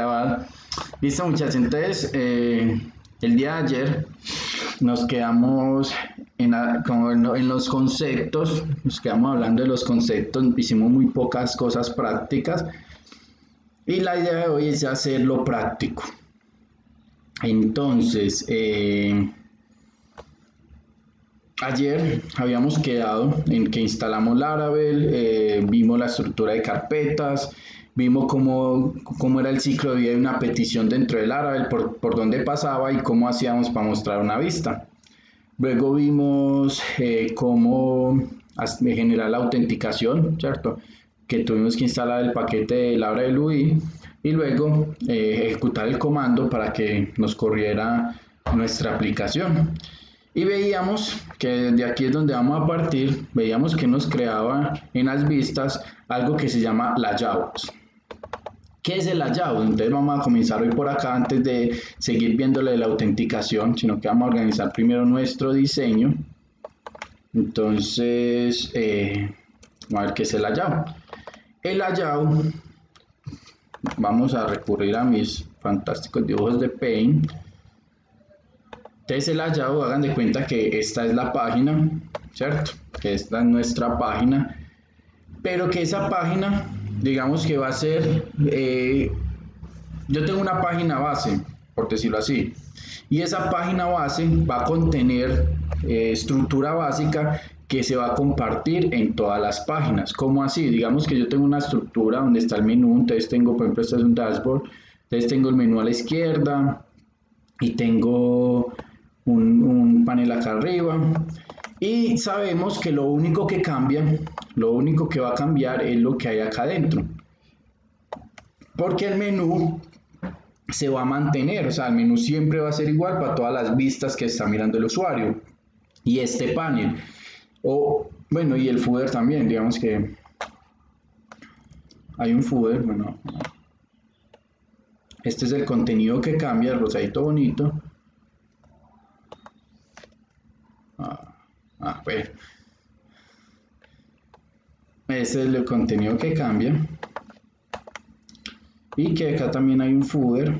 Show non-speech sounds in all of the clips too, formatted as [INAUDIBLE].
grabar. Listo muchachos, entonces eh, el día de ayer nos quedamos en, los conceptos, nos quedamos hablando de los conceptos, hicimos muy pocas cosas prácticas y la idea de hoy es hacerlo práctico. Entonces, eh, Ayer habíamos quedado en que instalamos Laravel, eh, vimos la estructura de carpetas, vimos cómo, cómo, era el ciclo de vida de una petición dentro de Laravel, por, por dónde pasaba y cómo hacíamos para mostrar una vista. Luego vimos eh, cómo generar la autenticación, ¿cierto? Que tuvimos que instalar el paquete de Laravel UI y luego eh, ejecutar el comando para que nos corriera nuestra aplicación. Y veíamos que de aquí es donde vamos a partir, veíamos que nos creaba en las vistas algo que se llama layouts. ¿Qué es el layout? Entonces vamos a comenzar hoy por acá antes de seguir viéndole la autenticación, sino que vamos a organizar primero nuestro diseño. Entonces, eh, a ver qué es el layout. El layout, vamos a recurrir a mis fantásticos dibujos de Paint entonces el layout, hagan de cuenta que esta es la página, ¿cierto? Que esta es nuestra página, pero que esa página, digamos que va a ser, eh, yo tengo una página base, por decirlo así, y esa página base va a contener eh, estructura básica que se va a compartir en todas las páginas. ¿Cómo así? Digamos que yo tengo una estructura donde está el menú, entonces tengo, por ejemplo, este es un dashboard, entonces tengo el menú a la izquierda y tengo un, panel acá arriba y sabemos que lo único que cambia, lo único que va a cambiar es lo que hay acá adentro. Porque el menú se va a mantener, o sea, el menú siempre va a ser igual para todas las vistas que está mirando el usuario. Y este panel, o bueno, y el footer también, digamos que hay un footer, bueno, este es el contenido que cambia, el rosadito bonito. Ah, Ese es el contenido que cambia. Y que acá también hay un footer.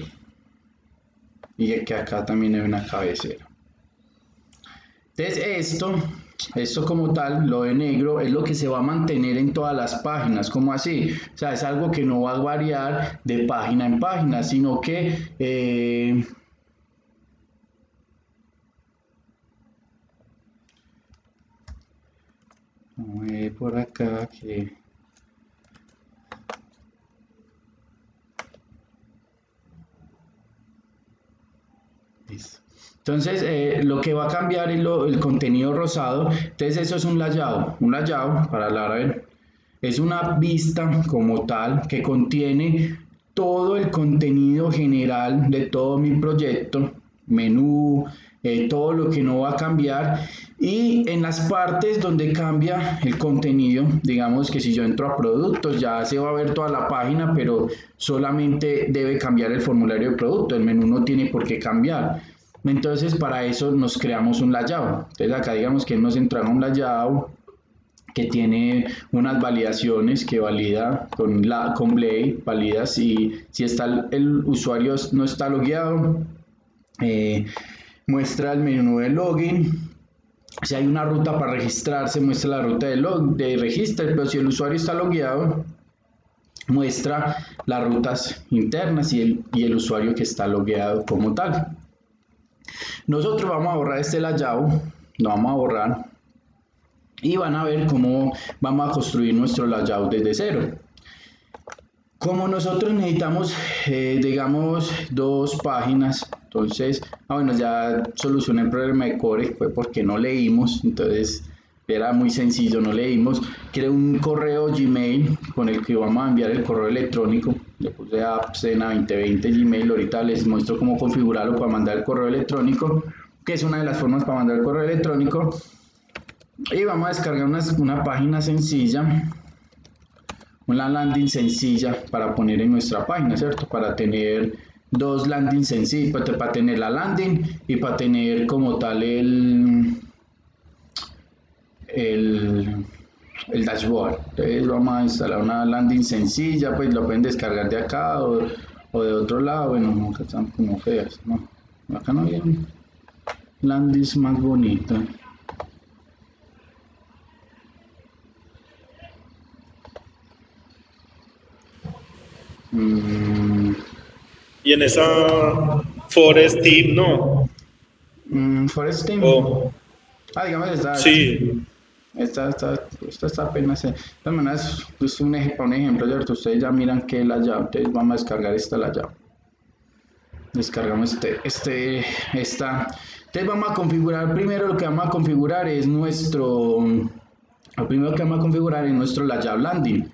Y que acá también hay una cabecera. Entonces esto, esto como tal, lo de negro, es lo que se va a mantener en todas las páginas. como así? O sea, es algo que no va a variar de página en página, sino que... Eh, por acá que Entonces, eh, lo que va a cambiar es el contenido rosado. Entonces, eso es un layout. Un layout, para ver es una vista como tal que contiene todo el contenido general de todo mi proyecto, menú, eh, todo lo que no va a cambiar y en las partes donde cambia el contenido, digamos que si yo entro a productos ya se va a ver toda la página, pero solamente debe cambiar el formulario de producto, el menú no tiene por qué cambiar. Entonces para eso nos creamos un layout. Entonces acá digamos que nos entra un layout que tiene unas validaciones que valida con, la, con Blade, valida si, si está el, usuario no está logueado. Eh, muestra el menú de login. Si hay una ruta para registrarse, muestra la ruta de, log de registro, pero si el usuario está logueado, muestra las rutas internas y el, y el usuario que está logueado como tal. Nosotros vamos a borrar este layout, lo vamos a borrar y van a ver cómo vamos a construir nuestro layout desde cero. Como nosotros necesitamos, eh, digamos, dos páginas entonces, ah, bueno, ya solucioné el problema de core, fue porque no leímos, entonces era muy sencillo, no leímos. Quiero un correo Gmail con el que vamos a enviar el correo electrónico. Le puse Appsena 2020 Gmail, ahorita les muestro cómo configurarlo para mandar el correo electrónico, que es una de las formas para mandar el correo electrónico. Y vamos a descargar una, una página sencilla, una landing sencilla para poner en nuestra página, ¿cierto? Para tener dos landings sencillos, para, para tener la landing y para tener como tal el, el, el dashboard. Entonces vamos a instalar una landing sencilla, pues lo pueden descargar de acá o, o de otro lado, bueno, acá están como feas, no, acá no había landis más bonita. Mm. Y en esa Forest Team, ¿no? Mm, Forest Team. Oh. Ah, digamos, está. Sí. Esta, esta, esta está apenas. De todas maneras, es un, un ejemplo, ¿cierto? Ustedes ya miran que la llave, entonces vamos a descargar esta la llave. Descargamos este, este, esta. Entonces vamos a configurar, primero lo que vamos a configurar es nuestro, lo primero que vamos a configurar es nuestro llave landing.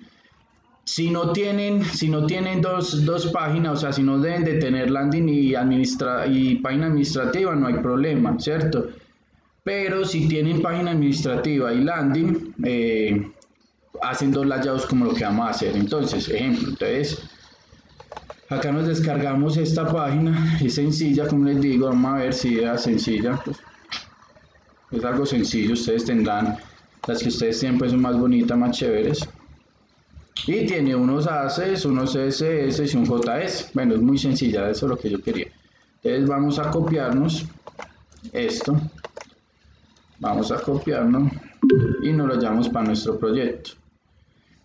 Si no tienen, si no tienen dos, dos, páginas, o sea, si no deben de tener landing y, página administrativa, no hay problema, ¿cierto? Pero si tienen página administrativa y landing, eh, hacen dos layouts como lo que vamos a hacer. Entonces, ejemplo, entonces, acá nos descargamos esta página, es sencilla, como les digo, vamos a ver si es sencilla. Pues, es algo sencillo, ustedes tendrán las que ustedes tienen pues son más bonitas, más chéveres y tiene unos ACES, unos CSS y un JS. Bueno, es muy sencilla, eso es lo que yo quería. Entonces vamos a copiarnos esto. Vamos a copiarnos y nos lo llevamos para nuestro proyecto.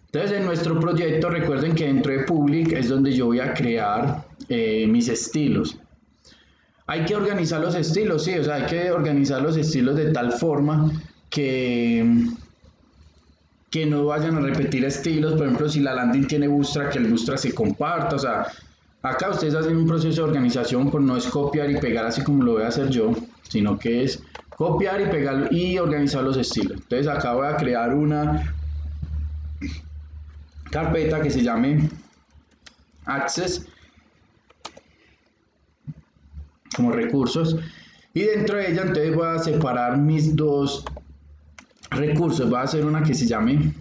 Entonces en nuestro proyecto recuerden que dentro de Public es donde yo voy a crear eh, mis estilos. Hay que organizar los estilos, sí, o sea, hay que organizar los estilos de tal forma que que no vayan a repetir estilos, por ejemplo, si la landing tiene Bootstrap, que el Bootstrap se comparta, o sea, acá ustedes hacen un proceso de organización, pues no es copiar y pegar así como lo voy a hacer yo, sino que es copiar y pegar y organizar los estilos. Entonces acá voy a crear una carpeta que se llame Access como recursos y dentro de ella entonces voy a separar mis dos recursos voy a hacer una que se llame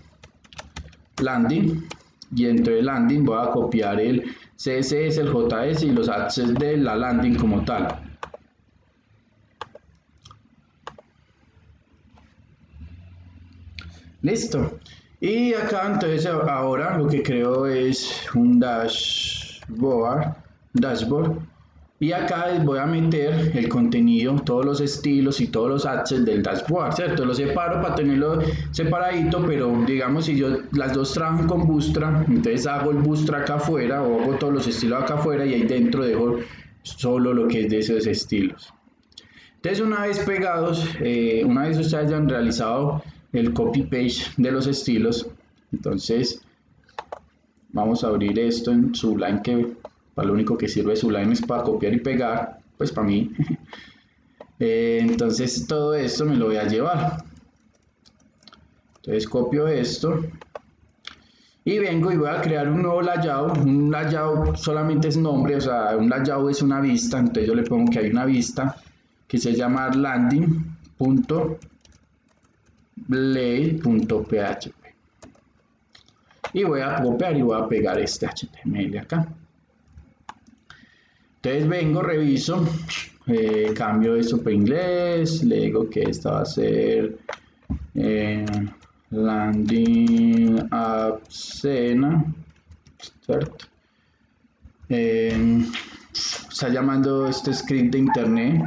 landing y dentro de landing voy a copiar el CSS, el JS y los access de la landing como tal. Listo. Y acá entonces ahora lo que creo es un dashboard, dashboard y acá voy a meter el contenido, todos los estilos y todos los assets del dashboard, ¿cierto? Lo separo para tenerlo separadito, pero digamos si yo las dos trabajan con Bootstrap, entonces hago el Bootstrap acá afuera o hago todos los estilos acá afuera y ahí dentro dejo solo lo que es de esos estilos. Entonces una vez pegados, eh, una vez ustedes hayan realizado el copy page de los estilos, entonces vamos a abrir esto en Sublime que para lo único que sirve Sublime es para copiar y pegar, pues para mí. [LAUGHS] Eh, entonces todo esto me lo voy a llevar. Entonces copio esto y vengo y voy a crear un nuevo layout. Un layout solamente es nombre, o sea, un layout es una vista. Entonces yo le pongo que hay una vista que se llama landing.blade.php. Y voy a copiar y voy a pegar este HTML acá. Entonces vengo, reviso, eh, cambio esto por inglés, le digo que esta va a ser eh, landing app ¿cierto? Eh, está llamando este script de internet,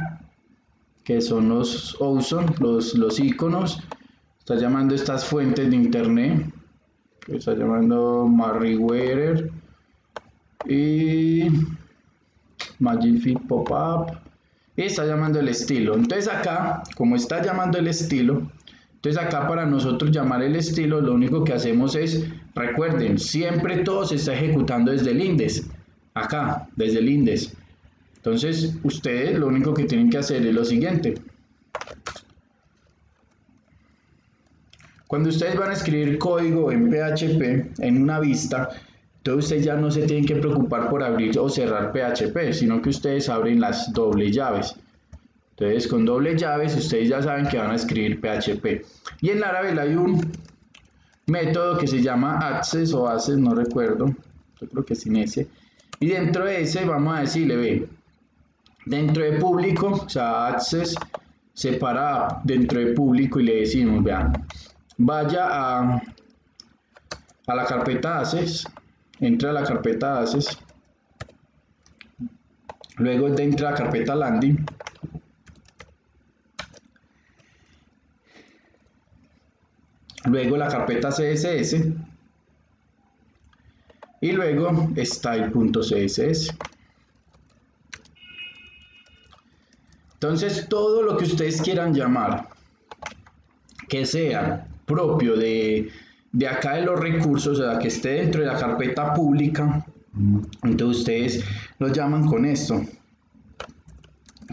que son los OSON, los, los iconos, está llamando estas fuentes de internet, está llamando Marriweather y Magic Fit Pop-Up y está llamando el estilo. Entonces acá, como está llamando el estilo, entonces acá para nosotros llamar el estilo, lo único que hacemos es, recuerden, siempre todo se está ejecutando desde el index. Acá, desde el index. Entonces ustedes lo único que tienen que hacer es lo siguiente. Cuando ustedes van a escribir código en PHP en una vista, entonces ustedes ya no se tienen que preocupar por abrir o cerrar PHP, sino que ustedes abren las doble llaves. Entonces con doble llaves ustedes ya saben que van a escribir PHP. Y en Laravel hay un método que se llama access o access, no recuerdo, yo creo que sin ese. Y dentro de ese vamos a decirle, ve, dentro de público, o sea, access separa dentro de público y le decimos, vean, vaya a, a la carpeta access entra a la carpeta ACES luego dentro de la carpeta landing, luego la carpeta CSS y luego style.css. Entonces todo lo que ustedes quieran llamar que sea propio de, de acá de los recursos, o sea, que esté dentro de la carpeta pública, entonces ustedes lo llaman con esto.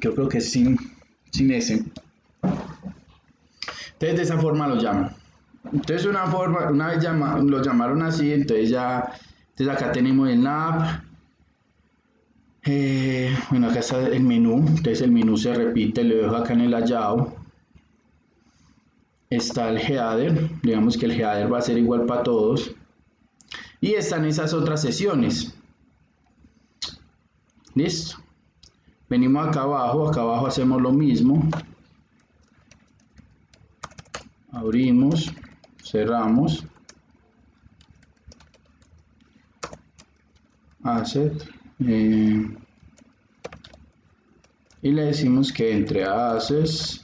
Yo creo que es sin, sin ese. Entonces de esa forma lo llaman. Entonces una forma, una vez lo llamaron así, entonces ya, entonces acá tenemos el nav. Eh, bueno, acá está el menú, entonces el menú se repite, lo dejo acá en el layout. Está el header, digamos que el header va a ser igual para todos. Y están esas otras sesiones. Listo. Venimos acá abajo, acá abajo hacemos lo mismo. Abrimos, cerramos. Asset. Eh, y le decimos que entre assets,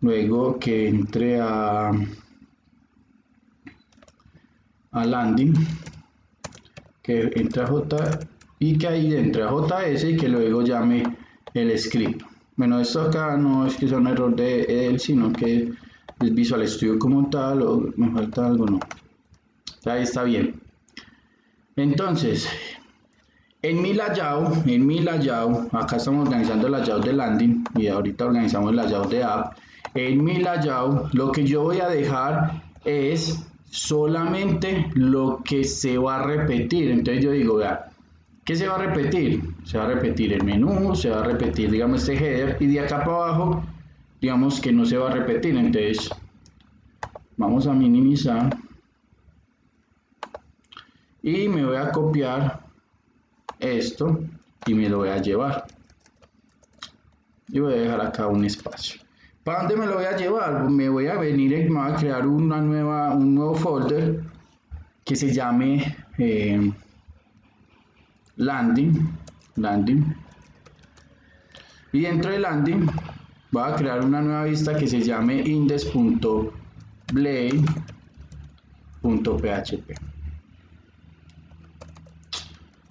luego que entre a, a landing, que entre a J y que ahí entre a JS y que luego llame el script. Bueno, esto acá no es que sea un error de él, sino que es Visual Studio como tal, o me falta algo, no. Ahí está bien. Entonces, en mi layout, en mi layout, acá estamos organizando el layout de landing y ahorita organizamos el layout de app. En mi layout, lo que yo voy a dejar es solamente lo que se va a repetir. Entonces yo digo, vea, ¿Qué se va a repetir? Se va a repetir el menú, se va a repetir, digamos, este header y de acá para abajo, digamos que no se va a repetir. Entonces, vamos a minimizar y me voy a copiar esto y me lo voy a llevar. Y voy a dejar acá un espacio. ¿Para dónde me lo voy a llevar? Me voy a venir, me voy a crear una nueva, un nuevo folder que se llame... Eh, landing, landing. Y dentro de landing voy a crear una nueva vista que se llame index.blade.php.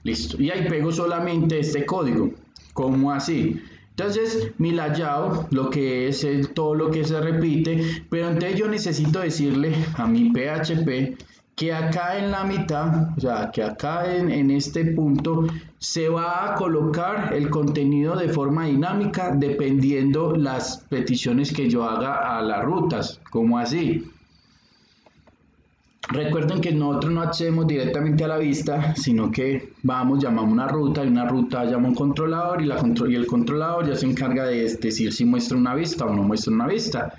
Listo. Y ahí pego solamente este código. como así? Entonces, mi layout, lo que es el, todo lo que se repite, pero entonces yo necesito decirle a mi PHP que acá en la mitad, o sea, que acá en, este punto se va a colocar el contenido de forma dinámica dependiendo las peticiones que yo haga a las rutas, como así. Recuerden que nosotros no accedemos directamente a la vista, sino que vamos, llamamos una ruta y una ruta llama un controlador y, el controlador ya se encarga de decir si muestra una vista o no muestra una vista.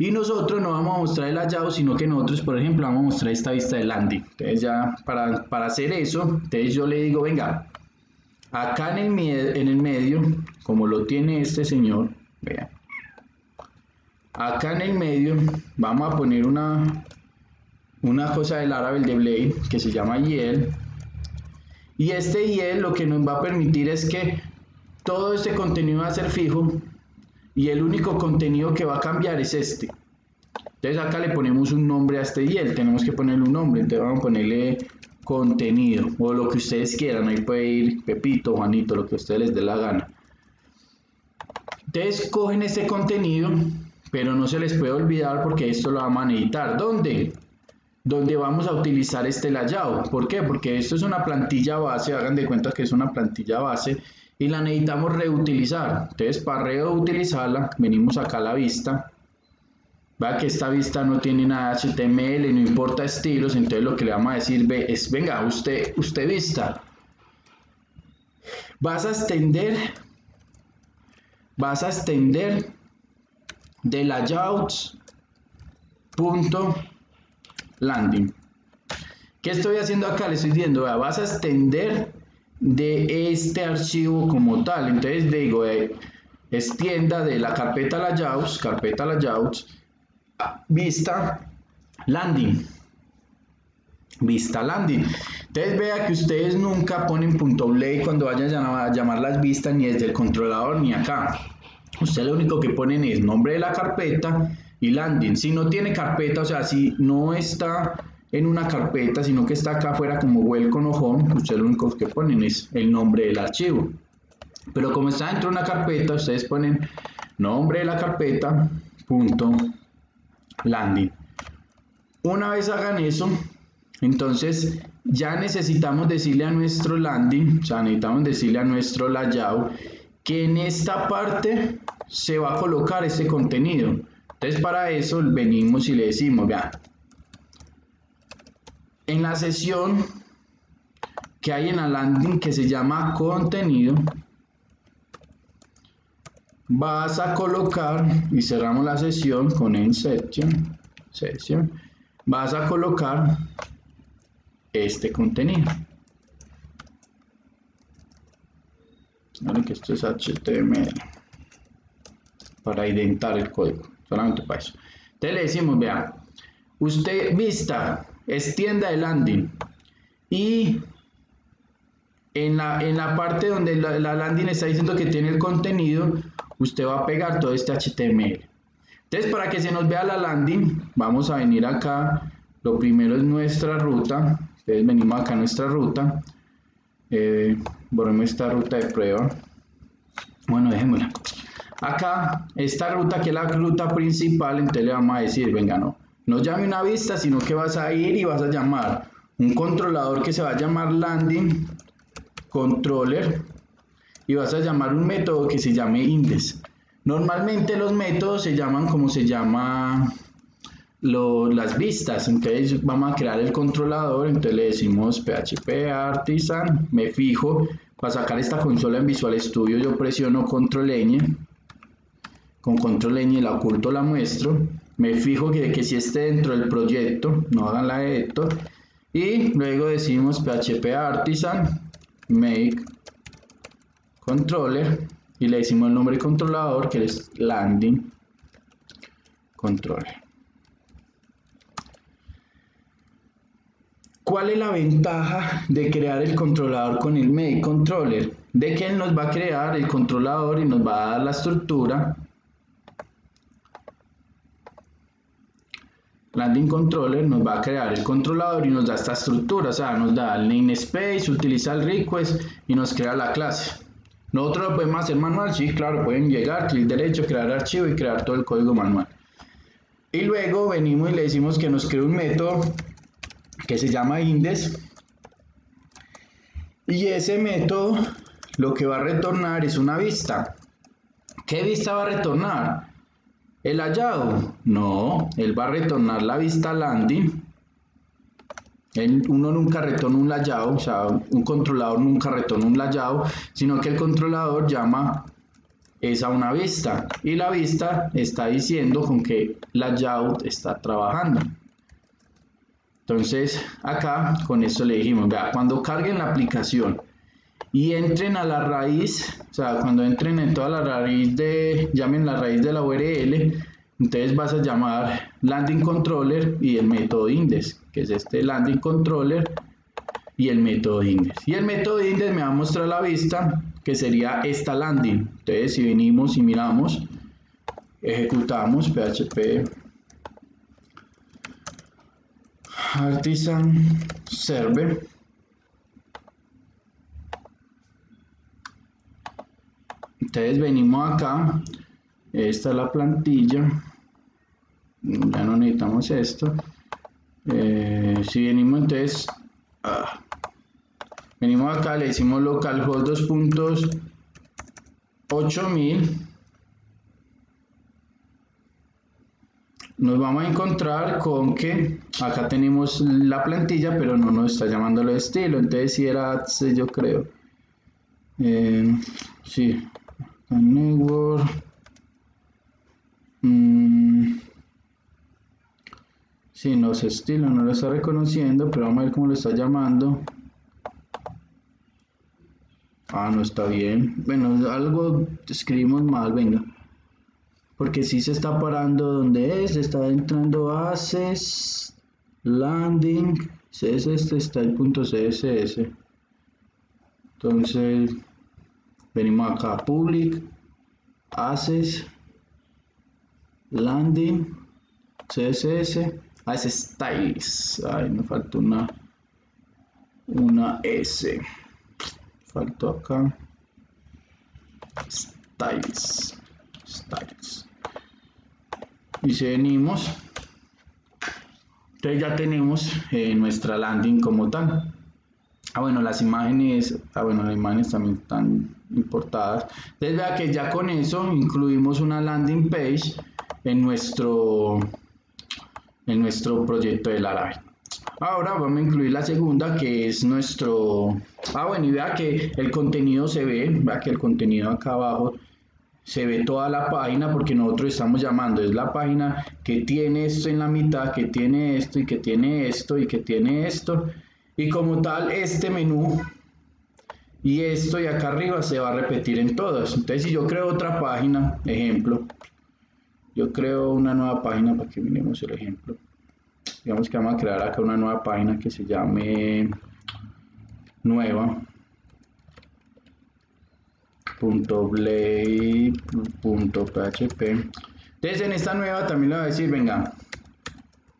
Y nosotros no vamos a mostrar el layout, sino que nosotros, por ejemplo, vamos a mostrar esta vista de landing. Entonces ya para, para hacer eso, entonces yo le digo, venga, acá en el, en el medio, como lo tiene este señor, vean, acá en el medio vamos a poner una, una cosa del Laravel de Blade que se llama YEL. Y este YEL lo que nos va a permitir es que todo este contenido va a ser fijo y el único contenido que va a cambiar es este. Entonces acá le ponemos un nombre a este él tenemos que ponerle un nombre, entonces vamos a ponerle contenido o lo que ustedes quieran, ahí puede ir Pepito, Juanito, lo que ustedes les dé la gana. Entonces cogen este contenido, pero no se les puede olvidar porque esto lo vamos a editar. ¿Dónde? Donde vamos a utilizar este layout. ¿Por qué? Porque esto es una plantilla base, hagan de cuenta que es una plantilla base y la necesitamos reutilizar. Entonces, para reutilizarla, venimos acá a la vista. Vea que esta vista no tiene nada HTML, no importa estilos, entonces lo que le vamos a decir es, venga, usted, usted vista, vas a extender, vas a extender de layouts punto landing. ¿Qué estoy haciendo acá? Le estoy diciendo, vas a extender de este archivo como tal. Entonces digo, eh, extienda de la carpeta layouts, carpeta layouts, vista landing. vista landing. Entonces vea que ustedes nunca ponen punto play cuando vayan a llamar las vistas ni desde el controlador ni acá. Ustedes lo único que ponen es nombre de la carpeta y landing. Si no tiene carpeta, o sea, si no está en una carpeta, sino que está acá afuera como welcome o home, ustedes lo único que ponen es el nombre del archivo. Pero como está dentro de una carpeta, ustedes ponen nombre de la carpeta, punto, landing. Una vez hagan eso, entonces ya necesitamos decirle a nuestro landing, o sea, necesitamos decirle a nuestro layout que en esta parte se va a colocar este contenido. Entonces para eso venimos y le decimos, vean, en la sesión que hay en la landing que se llama contenido, vas a colocar y cerramos la sesión con sesión vas a colocar este contenido. Que esto es HTML para identar el código para eso entonces le decimos vea usted vista extienda el landing y en la, en la parte donde la, la landing está diciendo que tiene el contenido usted va a pegar todo este HTML. Entonces, para que se nos vea la landing, vamos a venir acá. Lo primero es nuestra ruta. Entonces, venimos acá a nuestra ruta. Eh, borremos esta ruta de prueba. Bueno, dejémosla. Acá, esta ruta que es la ruta principal, entonces le vamos a decir, venga, no, no llame una vista, sino que vas a ir y vas a llamar un controlador que se va a llamar landing controller y vas a llamar un método que se llame index. Normalmente los métodos se llaman como se llama las vistas, entonces vamos a crear el controlador, entonces le decimos php artisan, me fijo, para sacar esta consola en Visual Studio yo presiono control ñ, con control ñ la oculto la muestro, me fijo que, que si esté dentro del proyecto, no hagan la esto, y luego decimos php artisan make controller y le decimos el nombre controlador que es landing controller. ¿Cuál es la ventaja de crear el controlador con el make controller? De que él nos va a crear el controlador y nos va a dar la estructura. Landing controller nos va a crear el controlador y nos da esta estructura, o sea, nos da el namespace, utiliza el request y nos crea la clase. Nosotros lo podemos hacer manual, sí, claro, pueden llegar, clic derecho, crear archivo y crear todo el código manual. Y luego venimos y le decimos que nos cree un método que se llama index. Y ese método lo que va a retornar es una vista. ¿Qué vista va a retornar? ¿El hallado? No, él va a retornar la vista landing uno nunca retorna un layout, o sea, un controlador nunca retorna un layout, sino que el controlador llama esa una vista y la vista está diciendo con qué layout está trabajando. Entonces, acá con esto le dijimos, vea, cuando carguen la aplicación y entren a la raíz, o sea, cuando entren en toda la raíz de, llamen la raíz de la URL, entonces vas a llamar landing controller y el método index, que es este landing controller y el método index. Y el método index me va a mostrar la vista que sería esta landing. Entonces si venimos y miramos, ejecutamos php artisan server entonces venimos acá esta es la plantilla. Ya no necesitamos esto. Eh, si venimos entonces ah, venimos acá le decimos localhost 2 puntos 8000 nos vamos a encontrar con que acá tenemos la plantilla pero no nos está llamando el estilo. Entonces si era yo creo. Eh, sí network Mm. Si, no se estilo, no lo está reconociendo, pero vamos a ver cómo lo está llamando. Ah, no está bien. Bueno, algo escribimos mal, venga. Porque si se está parando donde es, está entrando haces landing CSS está el punto CSS entonces venimos acá public access landing css a ese styles. Ay me falta una una s. Faltó acá. Styles styles. Y si venimos entonces ya tenemos eh, nuestra landing como tal. Ah, bueno, las imágenes, ah, bueno, las imágenes también están importadas. Entonces vea que ya con eso incluimos una landing page en nuestro, en nuestro proyecto de Laravel. Ahora vamos a incluir la segunda que es nuestro... Ah, bueno, y vea que el contenido se ve, vea que el contenido acá abajo se ve toda la página porque nosotros estamos llamando, es la página que tiene esto en la mitad, que tiene esto y que tiene esto y que tiene esto y como tal este menú y esto y acá arriba se va a repetir en todas entonces si yo creo otra página ejemplo yo creo una nueva página para que miremos el ejemplo. Digamos que vamos a crear acá una nueva página que se llame nueva punto punto php. Entonces en esta nueva también le voy a decir venga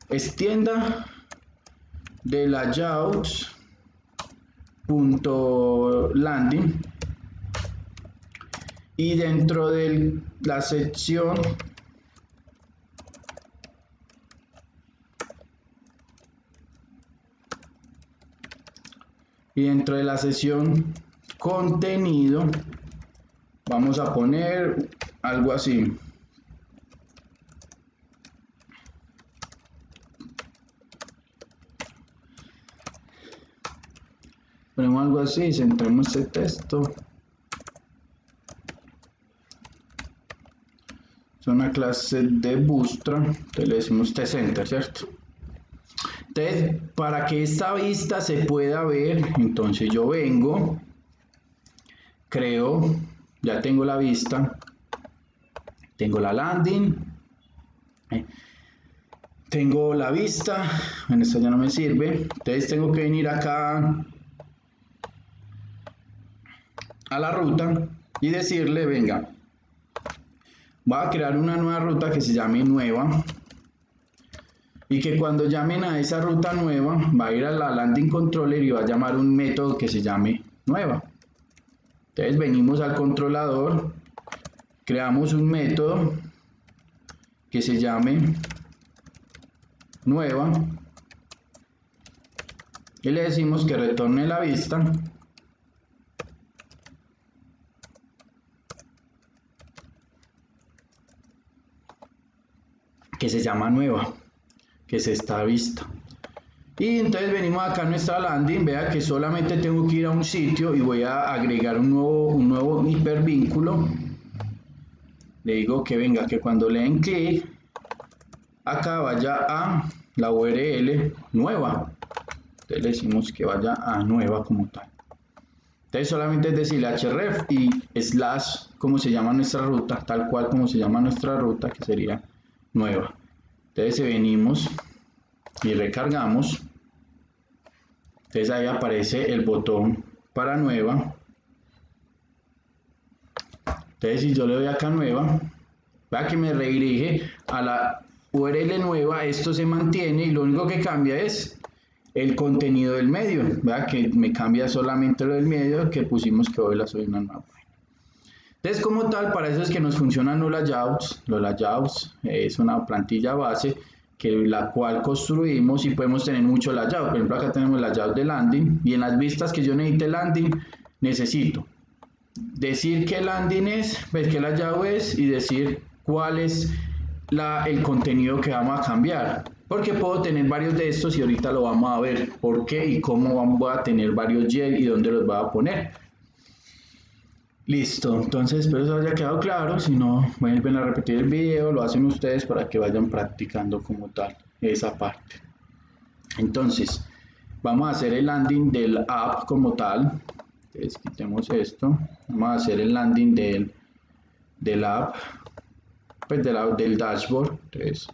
extienda de landing. Y dentro de la sección y dentro de la sesión contenido vamos a poner algo así ponemos algo así, centremos este texto. Es una clase de Bootstrap, entonces le decimos T-Center, ¿cierto? Entonces, para que esta vista se pueda ver, entonces yo vengo, creo, ya tengo la vista, tengo la landing, eh, tengo la vista, bueno, esto ya no me sirve, entonces tengo que venir acá a la ruta y decirle, venga, voy a crear una nueva ruta que se llame nueva y que cuando llamen a esa ruta nueva va a ir a la landing controller y va a llamar un método que se llame nueva. Entonces venimos al controlador, creamos un método que se llame nueva. Y le decimos que retorne la vista. Que se llama nueva, que es esta vista. Y entonces venimos acá a nuestra landing, vea que solamente tengo que ir a un sitio y voy a agregar un nuevo, un nuevo hipervínculo. Le digo que venga, que cuando le den clic, acá vaya a la URL nueva. Entonces le decimos que vaya a nueva como tal. Entonces solamente es decir href y slash como se llama nuestra ruta, tal cual como se llama nuestra ruta, que sería nueva. Entonces venimos y recargamos. Entonces ahí aparece el botón para nueva. Entonces si yo le doy acá nueva, vea que me redirige a la URL nueva, esto se mantiene y lo único que cambia es el contenido del medio, vea que me cambia solamente lo del medio que pusimos que hoy la soy una nueva. Entonces, como tal, para eso es que nos funcionan los layouts. Los layouts es una plantilla base que la cual construimos y podemos tener mucho layout. Por ejemplo, acá tenemos el layout de landing y en las vistas que yo necesite landing, necesito decir qué landing es, ver qué layout es y decir cuál es el contenido que vamos a cambiar. Porque puedo tener varios de estos y ahorita lo vamos a ver por qué y cómo vamos a tener varios gel y dónde los va a poner. Listo, entonces espero os haya quedado claro, si no vuelven a repetir el video, lo hacen ustedes para que vayan practicando como tal esa parte. Entonces, vamos a hacer el landing del app como tal, entonces quitemos esto, vamos a hacer el landing del, del app, pues del, del dashboard, entonces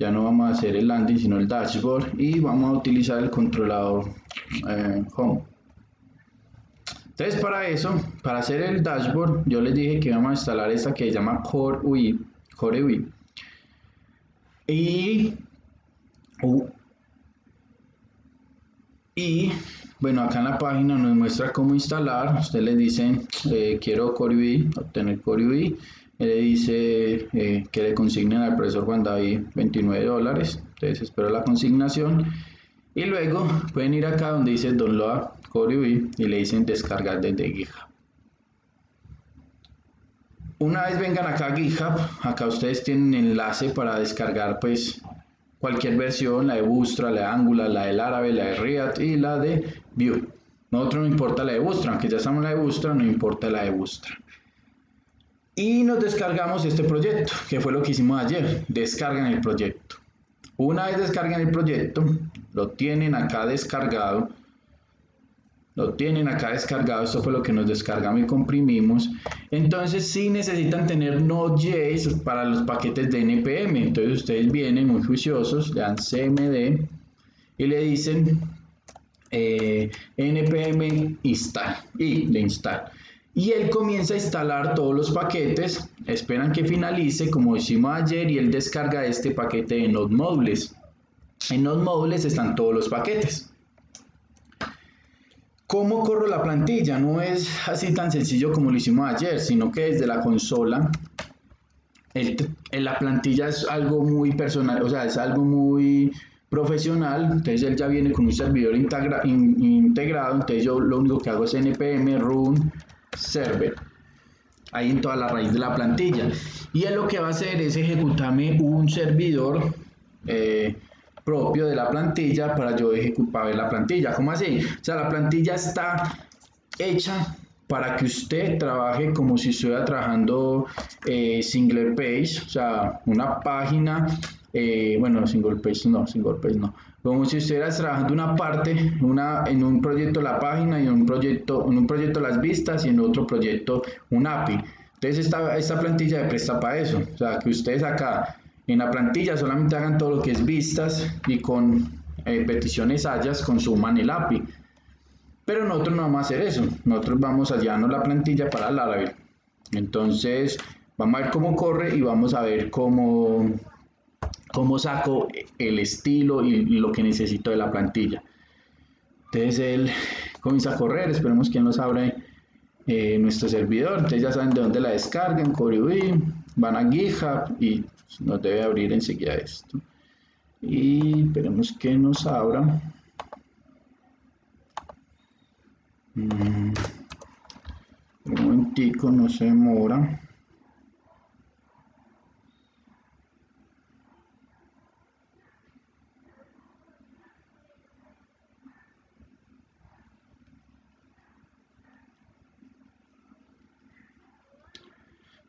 ya no vamos a hacer el landing sino el dashboard. Y vamos a utilizar el controlador eh, home entonces para eso para hacer el dashboard yo les dije que vamos a instalar esta que se llama Core UI Core UI y y bueno acá en la página nos muestra cómo instalar. Ustedes le dicen eh, quiero Core UI obtener Core UI le dice eh, que le consignen al profesor Juan David 29 dólares. Entonces espero la consignación y luego pueden ir acá donde dice download Core UI y le dicen descargar desde GitHub. Una vez vengan acá a GitHub acá ustedes tienen enlace para descargar pues cualquier versión la de Bootstrap, la de Angular, la del árabe, la de React y la de Vue. Nosotros no importa la de Bootstrap, aunque ya estamos en la de Bootstrap, no importa la de Bootstrap. Y nos descargamos este proyecto, que fue lo que hicimos ayer, descargan el proyecto. Una vez descargan el proyecto, lo tienen acá descargado, lo tienen acá descargado, esto fue lo que nos descargamos y comprimimos. Entonces sí necesitan tener Node.js para los paquetes de NPM. Entonces ustedes vienen muy juiciosos, le dan cmd y le dicen eh, npm install y le install y él comienza a instalar todos los paquetes, esperan que finalice como hicimos ayer y él descarga este paquete de Node Modules. En Node Modules están todos los paquetes. ¿Cómo corro la plantilla? No es así tan sencillo como lo hicimos ayer, sino que desde la consola la plantilla es algo muy personal, o sea, es algo muy profesional, entonces él ya viene con un servidor integrado, entonces yo lo único que hago es npm run server ahí en toda la raíz de la plantilla y él lo que va a hacer es ejecutarme un servidor eh, propio de la plantilla para yo ejecutar la plantilla ¿cómo así? o sea la plantilla está hecha para que usted trabaje como si estuviera trabajando eh, single page o sea una página eh, bueno single page no single page no como si estuvieras trabajando una parte, una, en un proyecto la página y en un proyecto, en un proyecto las vistas y en otro proyecto un API. Entonces esta, esta plantilla de presta para eso, o sea que ustedes acá en la plantilla solamente hagan todo lo que es vistas y con eh, peticiones hayas consuman el API. Pero nosotros no vamos a hacer eso, nosotros vamos a llevarnos la plantilla para Laravel. Entonces vamos a ver cómo corre y vamos a ver cómo, cómo saco el estilo y lo que necesito de la plantilla. Entonces él comienza a correr, esperemos que nos abra eh, nuestro servidor, entonces ya saben de dónde la descargan, CoreUI, van a GitHub y nos debe abrir enseguida esto. Y esperemos que nos abra. Mm, un momentico, no se demora.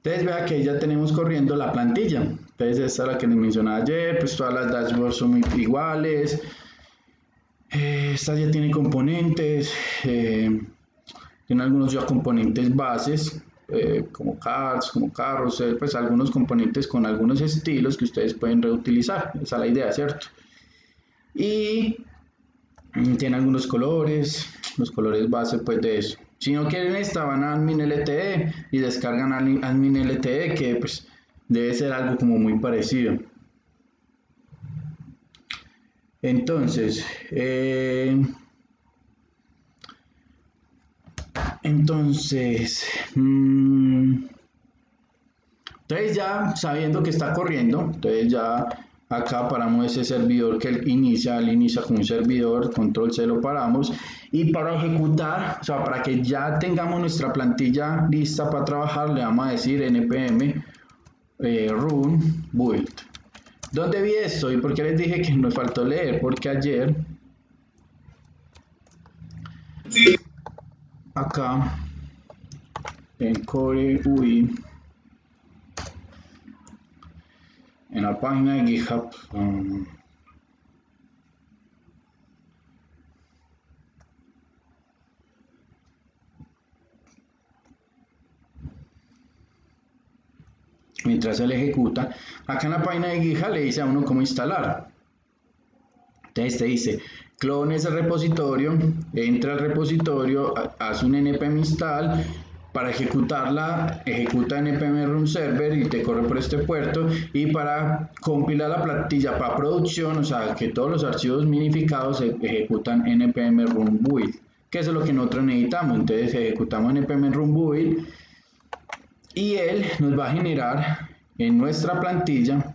Entonces vea que ya tenemos corriendo la plantilla. Entonces esta es la que les mencionaba ayer, pues todas las dashboards son muy iguales. Eh, esta ya tiene componentes, eh, tiene algunos ya componentes bases, eh, como cards, como carros, pues algunos componentes con algunos estilos que ustedes pueden reutilizar. Esa es la idea, ¿cierto? Y mm, tiene algunos colores, los colores base pues de eso. Si no quieren esta, van a admin LTE y descargan admin LTE, que pues debe ser algo como muy parecido. Entonces, eh, entonces, mm, entonces ya sabiendo que está corriendo, entonces ya acá paramos ese servidor que inicia, él inicia con un servidor, control C lo paramos y para ejecutar, o sea, para que ya tengamos nuestra plantilla lista para trabajar, le vamos a decir npm eh, run build. ¿Dónde vi esto? ¿Y por qué les dije que nos faltó leer? Porque ayer acá en Core UI en la página de GitHub um, mientras él ejecuta. Acá en la página de GitHub le dice a uno cómo instalar. Entonces te dice, clone ese repositorio, entra al repositorio, hace un npm install, para ejecutarla, ejecuta npm run server y te corre por este puerto y para compilar la plantilla para producción, o sea, que todos los archivos minificados se ejecutan npm run build, que es lo que nosotros necesitamos. Entonces ejecutamos npm run build y él nos va a generar en nuestra plantilla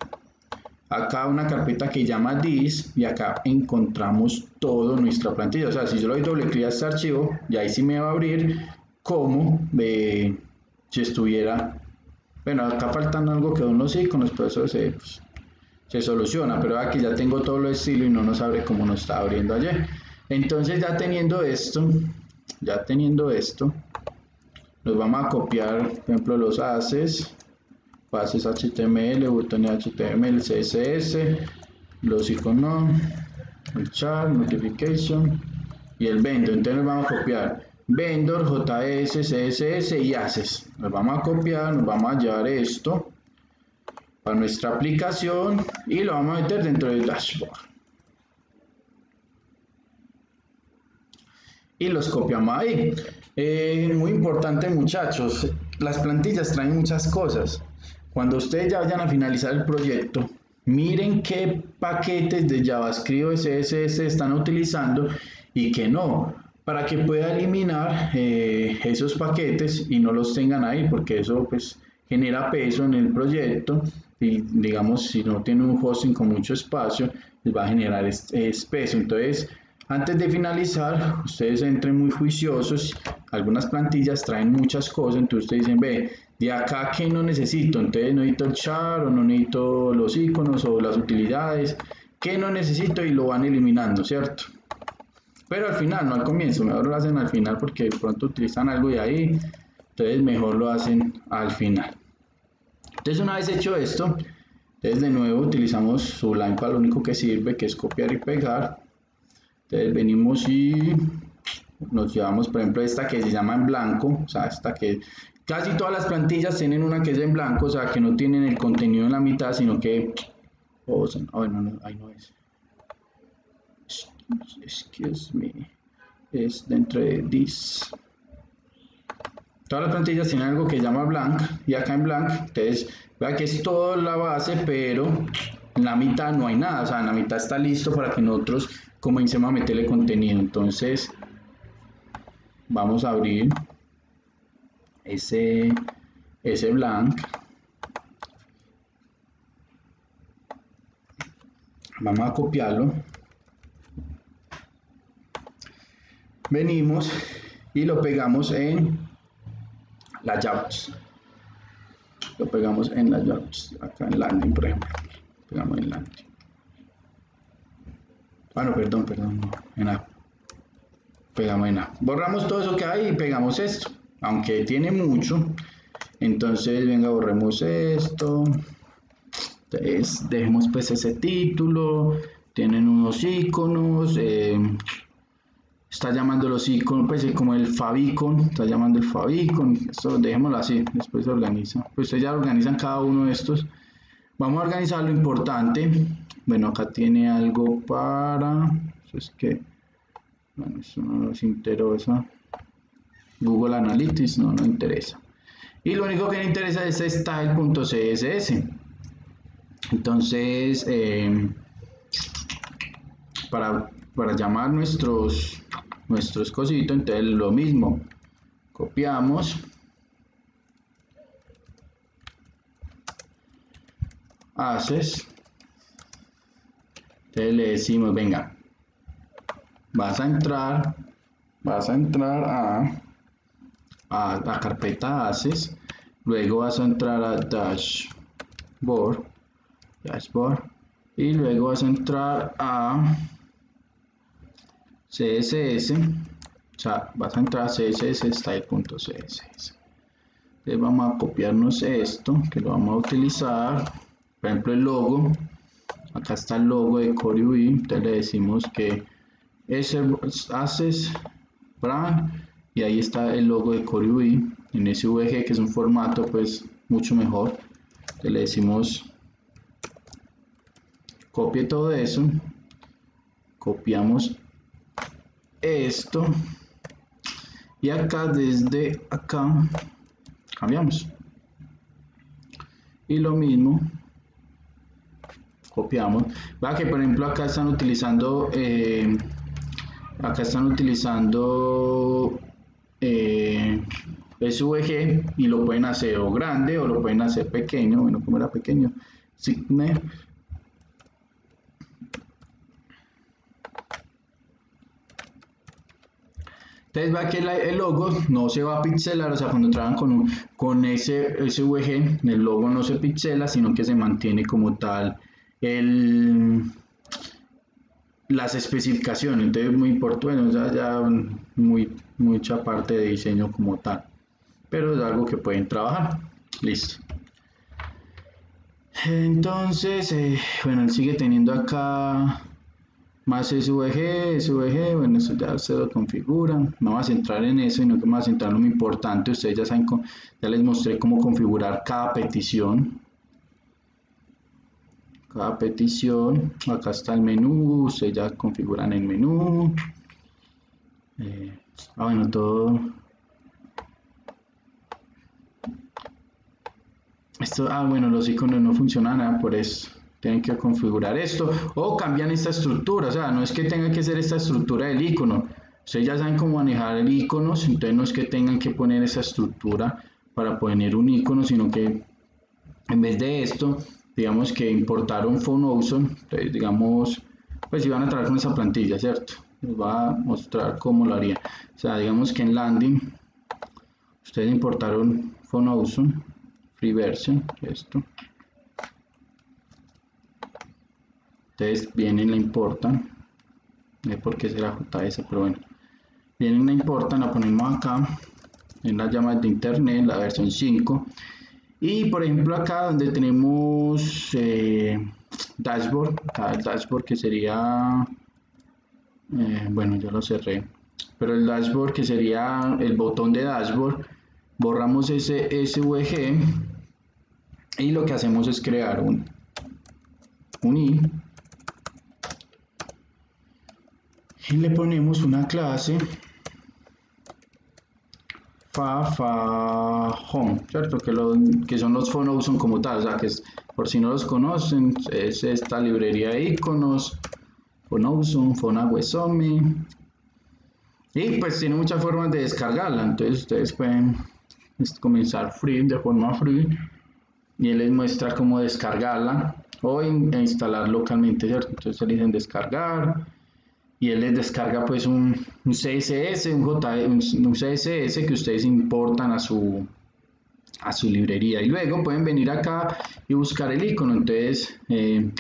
acá una carpeta que llama this y acá encontramos todo nuestra plantilla o sea si yo le doy doble clic a este archivo y ahí sí me va a abrir como eh, si estuviera bueno acá faltando algo que son los iconos pero eso se, pues, se soluciona pero aquí ya tengo todo lo estilo y no nos abre como nos está abriendo ayer entonces ya teniendo esto ya teniendo esto nos vamos a copiar por ejemplo los haces bases HTML, botones HTML, CSS, los iconos, el chart, notification y el vendor. Entonces nos vamos a copiar vendor, JS, CSS y haces. Nos vamos a copiar, nos vamos a llevar esto para nuestra aplicación y lo vamos a meter dentro del dashboard. Y los copiamos ahí. Eh, muy importante muchachos, las plantillas traen muchas cosas. Cuando ustedes ya vayan a finalizar el proyecto, miren qué paquetes de JavaScript o CSS están utilizando y que no, para que pueda eliminar eh, esos paquetes y no los tengan ahí, porque eso pues genera peso en el proyecto y digamos si no tiene un hosting con mucho espacio, les va a generar peso. Entonces, antes de finalizar, ustedes entren muy juiciosos. Algunas plantillas traen muchas cosas, entonces ustedes dicen, ve, de acá que no necesito, entonces no necesito el char o no necesito los iconos o las utilidades, que no necesito y lo van eliminando, ¿cierto? Pero al final, no al comienzo, mejor lo hacen al final porque de pronto utilizan algo de ahí, entonces mejor lo hacen al final. Entonces una vez hecho esto, entonces de nuevo utilizamos Sublime para lo único que sirve, que es copiar y pegar. Entonces venimos y nos llevamos, por ejemplo, esta que se llama en blanco, o sea, esta que casi todas las plantillas tienen una que es en blanco, o sea, que no tienen el contenido en la mitad, sino que, oh, no es. Excuse me, es dentro de this. Todas las plantillas tienen algo que llama blank, y acá en blank, entonces, vea que es toda la base, pero en la mitad no hay nada, o sea, en la mitad está listo para que nosotros comencemos a meterle contenido. Entonces, vamos a abrir ese, ese blank. Vamos a copiarlo. Venimos y lo pegamos en llaves. Lo pegamos en llaves. Acá en landing, por ejemplo. Pegamos en landing. Bueno perdón perdón no, en A pegamos en A borramos todo eso que hay y pegamos esto. Aunque tiene mucho entonces venga borremos esto. Entonces dejemos pues ese título. Tienen unos iconos eh, está llamando los iconos pues como el favicon está llamando el favicon esto dejémoslo así después se organiza pues ustedes ya organizan cada uno de estos Vamos a organizar lo importante. Bueno, acá tiene algo para... Es que... Bueno, eso no nos interesa. Google Analytics no nos interesa. Y lo único que nos interesa es style.css. Entonces, eh, para, para llamar nuestros, nuestros cositos, entonces lo mismo. Copiamos. Haces, entonces le decimos, venga, vas a entrar, vas a entrar a, a la carpeta haces, luego vas a entrar a dashboard, dashboard, y luego vas a entrar a CSS, o sea, vas a entrar a CSS style.css. Entonces vamos a copiarnos esto, que lo vamos a utilizar. Por ejemplo el logo. Acá está el logo de Core UI entonces le decimos que ese haces brand y ahí está el logo de Core UI en SVG que es un formato pues mucho mejor. Le decimos copie todo eso. Copiamos esto. Y acá desde acá cambiamos. Y lo mismo copiamos. Va que por ejemplo acá están utilizando eh, acá están utilizando eh, SVG y lo pueden hacer o grande o lo pueden hacer pequeño. Bueno como era pequeño Signe Entonces va que el logo no se va a pixelar, o sea, cuando trabajan con, con ese SVG, el logo no se pixela, sino que se mantiene como tal el, las especificaciones. Entonces, muy importante, bueno, ya, ya muy, mucha parte de diseño como tal, pero es algo que pueden trabajar. Listo. Entonces, eh, bueno, él sigue teniendo acá más SVG, SVG, bueno, eso ya se lo configuran. No vas a entrar en eso, sino que más a entrar en lo importante. Ustedes ya saben, ya les mostré cómo configurar cada petición. Cada petición, acá está el menú, ustedes ya configuran el menú. Eh, ah, bueno, todo. Esto, ah, bueno, los iconos no funcionan nada por eso tienen que configurar esto o cambian esta estructura, o sea, no es que tenga que ser esta estructura del icono, ustedes ya saben cómo manejar el icono, entonces no es que tengan que poner esa estructura para poner un icono, sino que en vez de esto, digamos que importar un entonces digamos, pues iban a trabajar con esa plantilla, ¿cierto? Les va a mostrar cómo lo haría. O sea, digamos que en landing, ustedes importaron PhoneOwson, free version, esto, Entonces vienen, la importan. No sé por qué será JS, pero bueno. Vienen, la importan, la ponemos acá en las llamas de internet, la versión 5. Y por ejemplo acá donde tenemos eh, dashboard, el dashboard que sería, eh, bueno ya lo cerré, pero el dashboard que sería el botón de dashboard, borramos ese SVG y lo que hacemos es crear un, un i y le ponemos una clase fa fa home cierto que, lo, que son los son como tal o sea que es, por si no los conocen es esta librería de iconos phonouson phonagüesome y pues tiene muchas formas de descargarla entonces ustedes pueden comenzar free de forma free y él les muestra cómo descargarla o instalar localmente cierto entonces se dicen descargar y él les descarga pues un, CSS, un, un, CSS que ustedes importan a su, a su librería. Y luego pueden venir acá y buscar el icono. Entonces eh,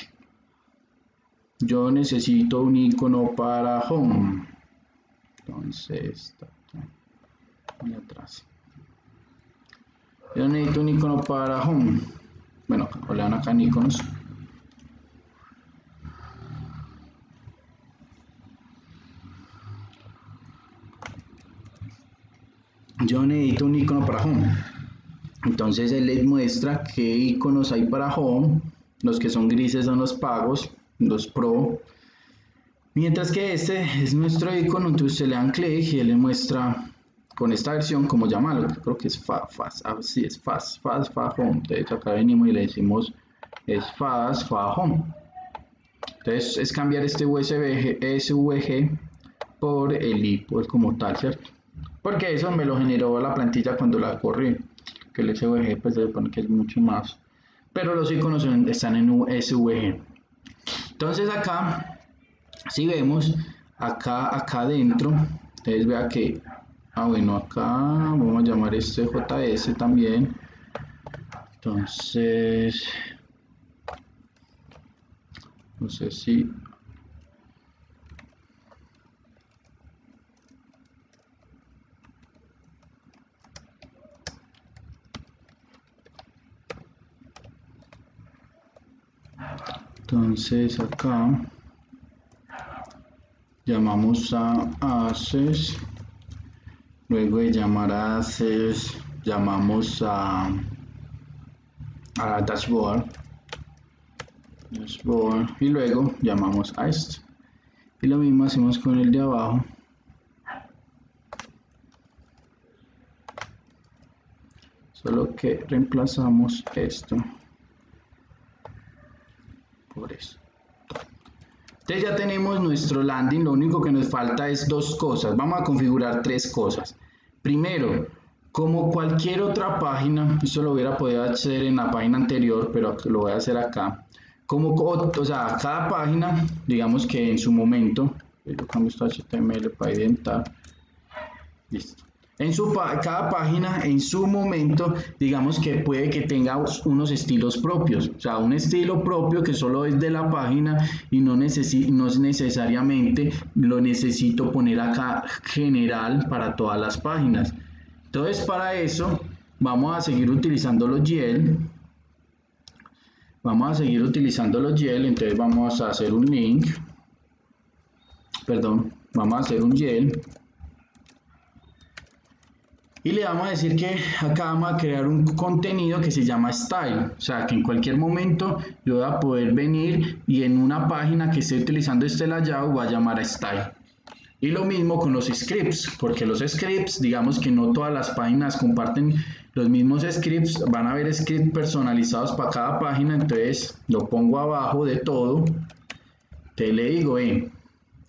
yo necesito un icono para home. Entonces aquí atrás. Yo necesito un icono para home. Bueno, le dan acá en iconos yo necesito un icono para home. Entonces él les muestra qué iconos hay para home. Los que son grises son los pagos, los pro. Mientras que este es nuestro icono, entonces le dan clic y él le muestra con esta versión como llamarlo. Creo que es fast, fast, así es fast, fast, fast home. Entonces acá venimos y le decimos es fast, fast home. Entonces es cambiar este USB, SVG por el I, pues como tal, ¿cierto? Porque eso me lo generó la plantilla cuando la corrí que el SVG pues se supone que es mucho más pero los iconos están en SVG entonces acá si vemos acá acá adentro ustedes vean que ah bueno acá vamos a llamar este JS también. Entonces no sé si entonces acá llamamos a access luego de llamar a access llamamos a a dashboard. Dashboard. Y luego llamamos a esto y lo mismo hacemos con el de abajo. Solo que reemplazamos esto por eso entonces ya tenemos nuestro landing lo único que nos falta es dos cosas. Vamos a configurar tres cosas. Primero como cualquier otra página eso lo hubiera podido hacer en la página anterior pero lo voy a hacer acá. Como cada página digamos que en su momento yo cambio esto HTML para identar listo en su cada página en su momento digamos que puede que tenga unos estilos propios o sea un estilo propio que solo es de la página y no, no es necesariamente lo necesito poner acá general para todas las páginas. Entonces para eso vamos a seguir utilizando los GL vamos a seguir utilizando los GL entonces vamos a hacer un link. Perdón vamos a hacer un GL y le vamos a decir que acá vamos a crear un contenido que se llama style. O sea que en cualquier momento yo voy a poder venir y en una página que esté utilizando este layout voy a llamar style. Y lo mismo con los scripts porque los scripts digamos que no todas las páginas comparten los mismos scripts van a haber scripts personalizados para cada página entonces lo pongo abajo de todo. Te le digo eh,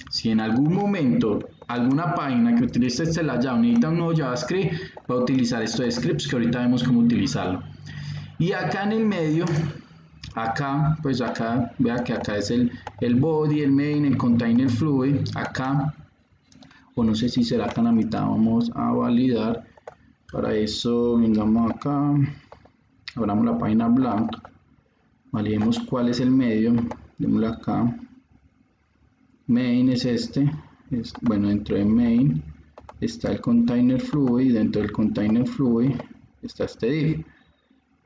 si en algún momento alguna página que utilice este layout necesita un nuevo JavaScript, va a utilizar estos scripts que ahorita vemos cómo utilizarlo. Y acá en el medio, acá, pues acá, vea que acá es el, el body, el main, el container fluid, acá, o no sé si será acá en la mitad, vamos a validar. Para eso, vengamos acá, abramos la página blanca, validemos cuál es el medio, démosle acá, main es este, bueno, dentro de main está el container fluid y dentro del container fluid está este div.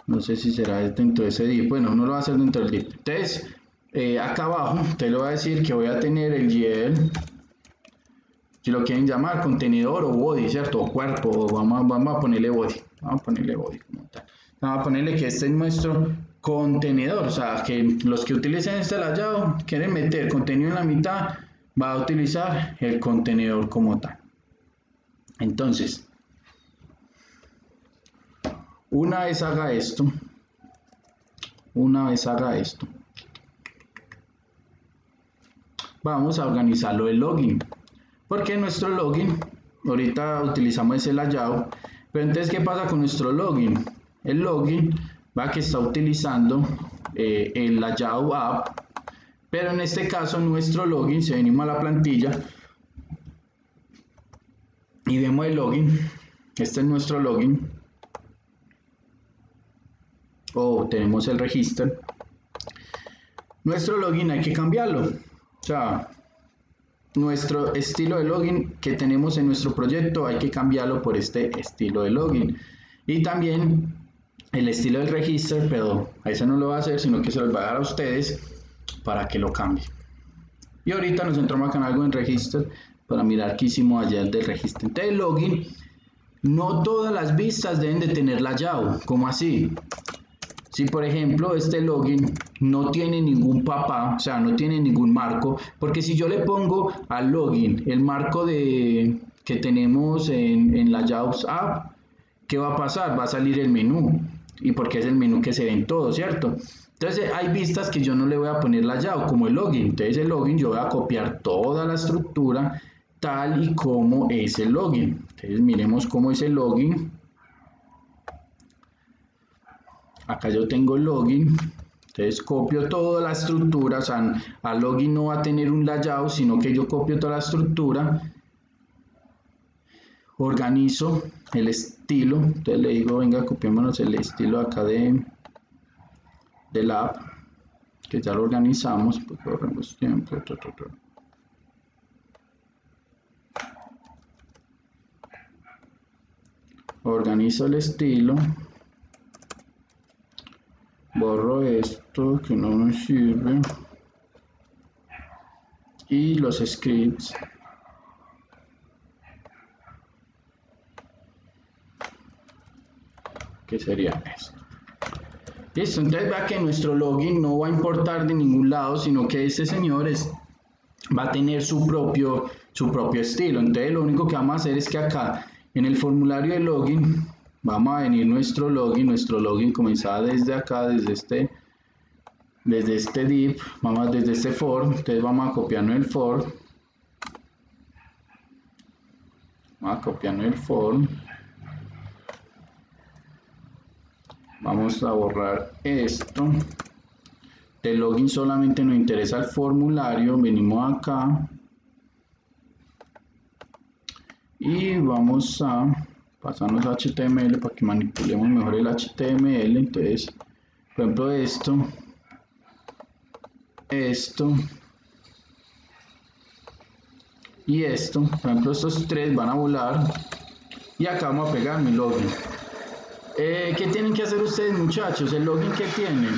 No sé si será dentro de ese div. Bueno, no lo va a hacer dentro del div. Entonces, eh, acá abajo te lo voy a decir que voy a tener el GL, si lo quieren llamar contenedor o body, ¿cierto? O cuerpo, vamos, vamos a ponerle body. Vamos a ponerle body como tal. Vamos a ponerle que este es nuestro contenedor, o sea, que los que utilicen este layout quieren meter contenido en la mitad, va a utilizar el contenedor como tal. Entonces, una vez haga esto, una vez haga esto, vamos a organizarlo el login. Porque nuestro login, ahorita utilizamos ese layout, pero entonces, ¿qué pasa con nuestro login? El login va que está utilizando eh, el layout app pero en este caso nuestro login, si venimos a la plantilla y vemos el login, este es nuestro login, o tenemos el registro, nuestro login hay que cambiarlo, o sea, nuestro estilo de login que tenemos en nuestro proyecto hay que cambiarlo por este estilo de login. Y también el estilo del registro, pero eso no lo va a hacer, sino que se los va a dar a ustedes para que lo cambie. Y ahorita nos entramos acá en algo en registro para mirar qué hicimos ayer del registro. Entonces, login, no todas las vistas deben de tener la llave. ¿Cómo así? Si por ejemplo este login no tiene ningún papá, o sea, no tiene ningún marco, porque si yo le pongo al login el marco de, que tenemos en, en la Jobs App, ¿qué va a pasar? Va a salir el menú, y porque es el menú que se ve en todo, ¿cierto? Entonces hay vistas que yo no le voy a poner la como el login. Entonces el login yo voy a copiar toda la estructura tal y como es el login. Entonces miremos cómo es el login. Acá yo tengo el login. Entonces copio toda la estructura. O sea, al login no va a tener un layout, sino que yo copio toda la estructura. Organizo el estilo. Entonces le digo, venga, copiémonos el estilo acá de del app que ya lo organizamos pues corremos tiempo organizo el estilo. Borro esto que no me sirve. Y los scripts. Que sería esto Listo, entonces vea que nuestro login no va a importar de ningún lado, sino que este señor va a tener su propio, su propio estilo. Entonces lo único que vamos a hacer es que acá en el formulario de login vamos a venir nuestro login, nuestro login comenzaba desde acá, desde este, desde este div, vamos desde este for, entonces vamos a copiarnos el for, vamos a copiarnos el for, vamos a borrar esto, de login solamente nos interesa el formulario, venimos acá, y vamos a pasarnos HTML para que manipulemos mejor el HTML entonces por ejemplo esto. Esto. Y esto. Por ejemplo estos tres van a volar. Y acá vamos a pegar mi login eh, ¿qué tienen que hacer ustedes muchachos? el login que tienen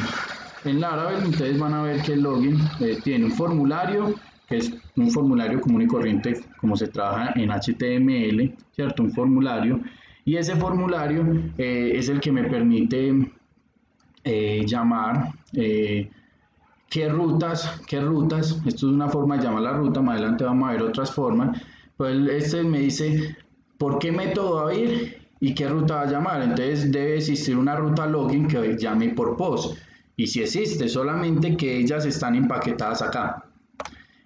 en Laravel ustedes van a ver que el login eh, tiene un formulario que es un formulario común y corriente como se trabaja en HTML, ¿cierto? Un formulario. Y ese formulario eh, es el que me permite eh, llamar eh, qué rutas, qué rutas, esto es una forma de llamar la ruta, más adelante vamos a ver otras formas, pues este me dice por qué método va a ir y qué ruta va a llamar, entonces debe existir una ruta login que llame por post, y si existe, solamente que ellas están empaquetadas acá,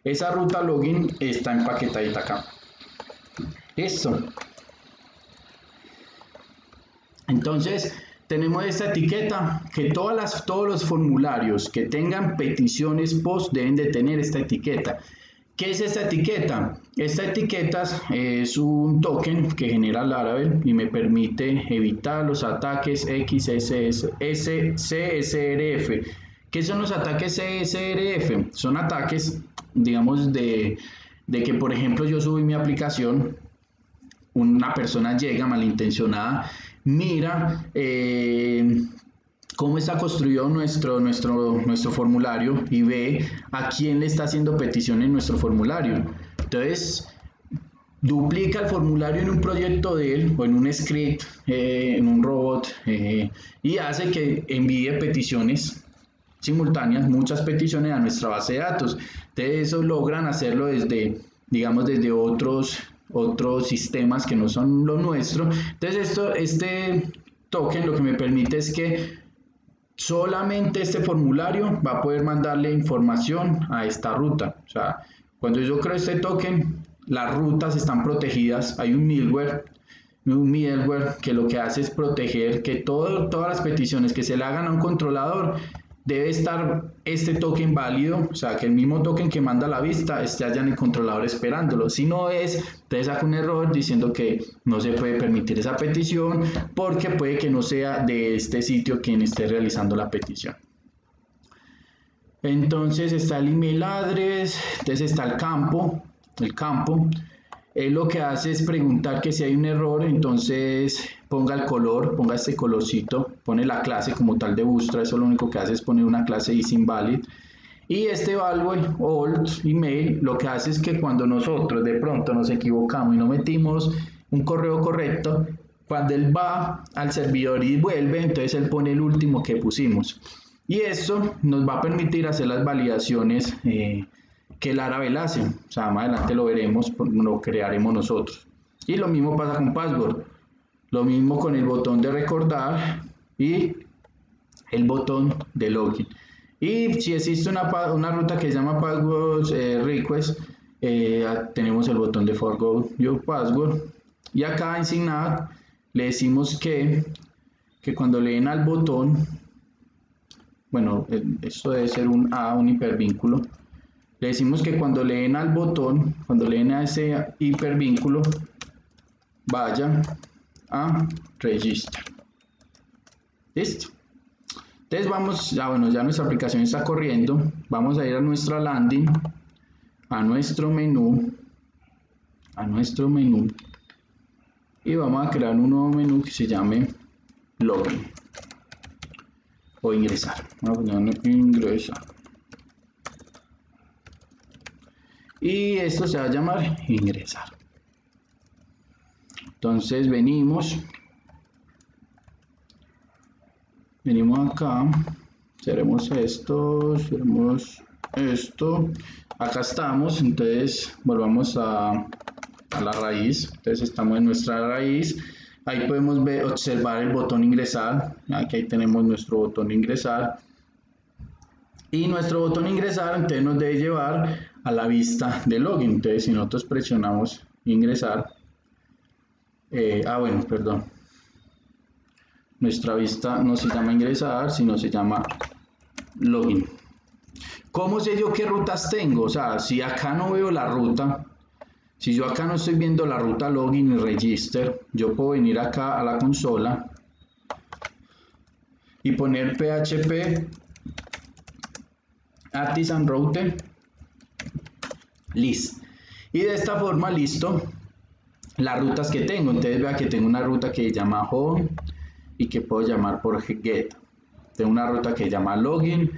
esa ruta login está empaquetadita acá. Listo. Entonces, tenemos esta etiqueta que todas las, todos los formularios que tengan peticiones post deben de tener esta etiqueta. ¿Qué es esta etiqueta? Esta etiqueta es un token que genera Laravel y me permite evitar los ataques XSS, CSRF. ¿Qué son los ataques CSRF? Son ataques digamos, de, que, por ejemplo, yo subí mi aplicación, una persona llega malintencionada, mira eh, cómo está construido nuestro, nuestro, nuestro formulario y ve a quién le está haciendo petición en nuestro formulario. Entonces, duplica el formulario en un proyecto de él o en un script, eh, en un robot eh, y hace que envíe peticiones simultáneas, muchas peticiones a nuestra base de datos. Entonces eso logran hacerlo desde, digamos, desde otros, otros sistemas que no son lo nuestro. Entonces esto, este token lo que me permite es que solamente este formulario va a poder mandarle información a esta ruta. O sea, cuando yo creo este token, las rutas están protegidas, hay un middleware un middleware que lo que hace es proteger que todo, todas las peticiones que se le hagan a un controlador debe estar este token válido, o sea, que el mismo token que manda la vista esté allá en el controlador esperándolo. Si no es, te saca un error diciendo que no se puede permitir esa petición porque puede que no sea de este sitio quien esté realizando la petición. Entonces está el email address, entonces está el campo, el campo, él lo que hace es preguntar que si hay un error, entonces ponga el color, ponga este colorcito, pone la clase como tal de Bootstrap, eso lo único que hace es poner una clase is invalid. Y este value old email lo que hace es que cuando nosotros de pronto nos equivocamos y no metimos un correo correcto, cuando él va al servidor y vuelve, entonces él pone el último que pusimos. Y esto nos va a permitir hacer las validaciones eh, que Laravel hace. O sea, más adelante lo veremos, lo crearemos nosotros. Y lo mismo pasa con Password. Lo mismo con el botón de recordar y el botón de login. Y si existe una, una ruta que se llama Password eh, Request, eh, tenemos el botón de Forgo Your Password. Y acá en Signat le decimos que, que cuando le den al botón, bueno, eh, esto debe ser un A, un hipervínculo, le decimos que cuando leen al botón, cuando leen a ese hipervínculo, vaya a register. Listo. Entonces vamos, ya bueno, ya nuestra aplicación está corriendo. Vamos a ir a nuestra landing, a nuestro menú, a nuestro menú y vamos a crear un nuevo menú que se llame login o ingresar. Vamos a ingresar. y esto se va a llamar ingresar. Entonces venimos venimos acá, seremos esto, seremos esto, acá estamos, entonces volvamos a, a la raíz, entonces estamos en nuestra raíz, ahí podemos observar el botón ingresar, aquí tenemos nuestro botón ingresar, y nuestro botón ingresar entonces nos debe llevar a la vista de login, entonces si nosotros presionamos ingresar, eh, ah bueno, perdón, nuestra vista no se llama ingresar, sino se llama login. ¿Cómo sé yo qué rutas tengo? O sea, si acá no veo la ruta, si yo acá no estoy viendo la ruta login y register, yo puedo venir acá a la consola y poner php artisan router list. Y de esta forma, listo, las rutas que tengo. Entonces vea que tengo una ruta que llama home, y que puedo llamar por get. Tengo una ruta que llama login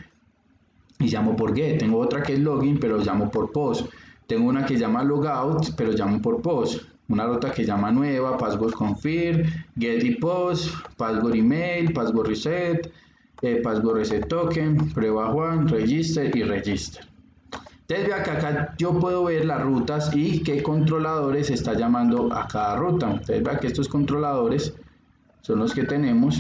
y llamo por get. Tengo otra que es login, pero llamo por post. Tengo una que llama logout, pero llamo por post. Una ruta que llama nueva, password confirm, get y post, password email, password reset, eh, password reset token, prueba Juan, register y register. Entonces vea que acá yo puedo ver las rutas y qué controladores está llamando a cada ruta. Entonces vea que estos controladores son los que tenemos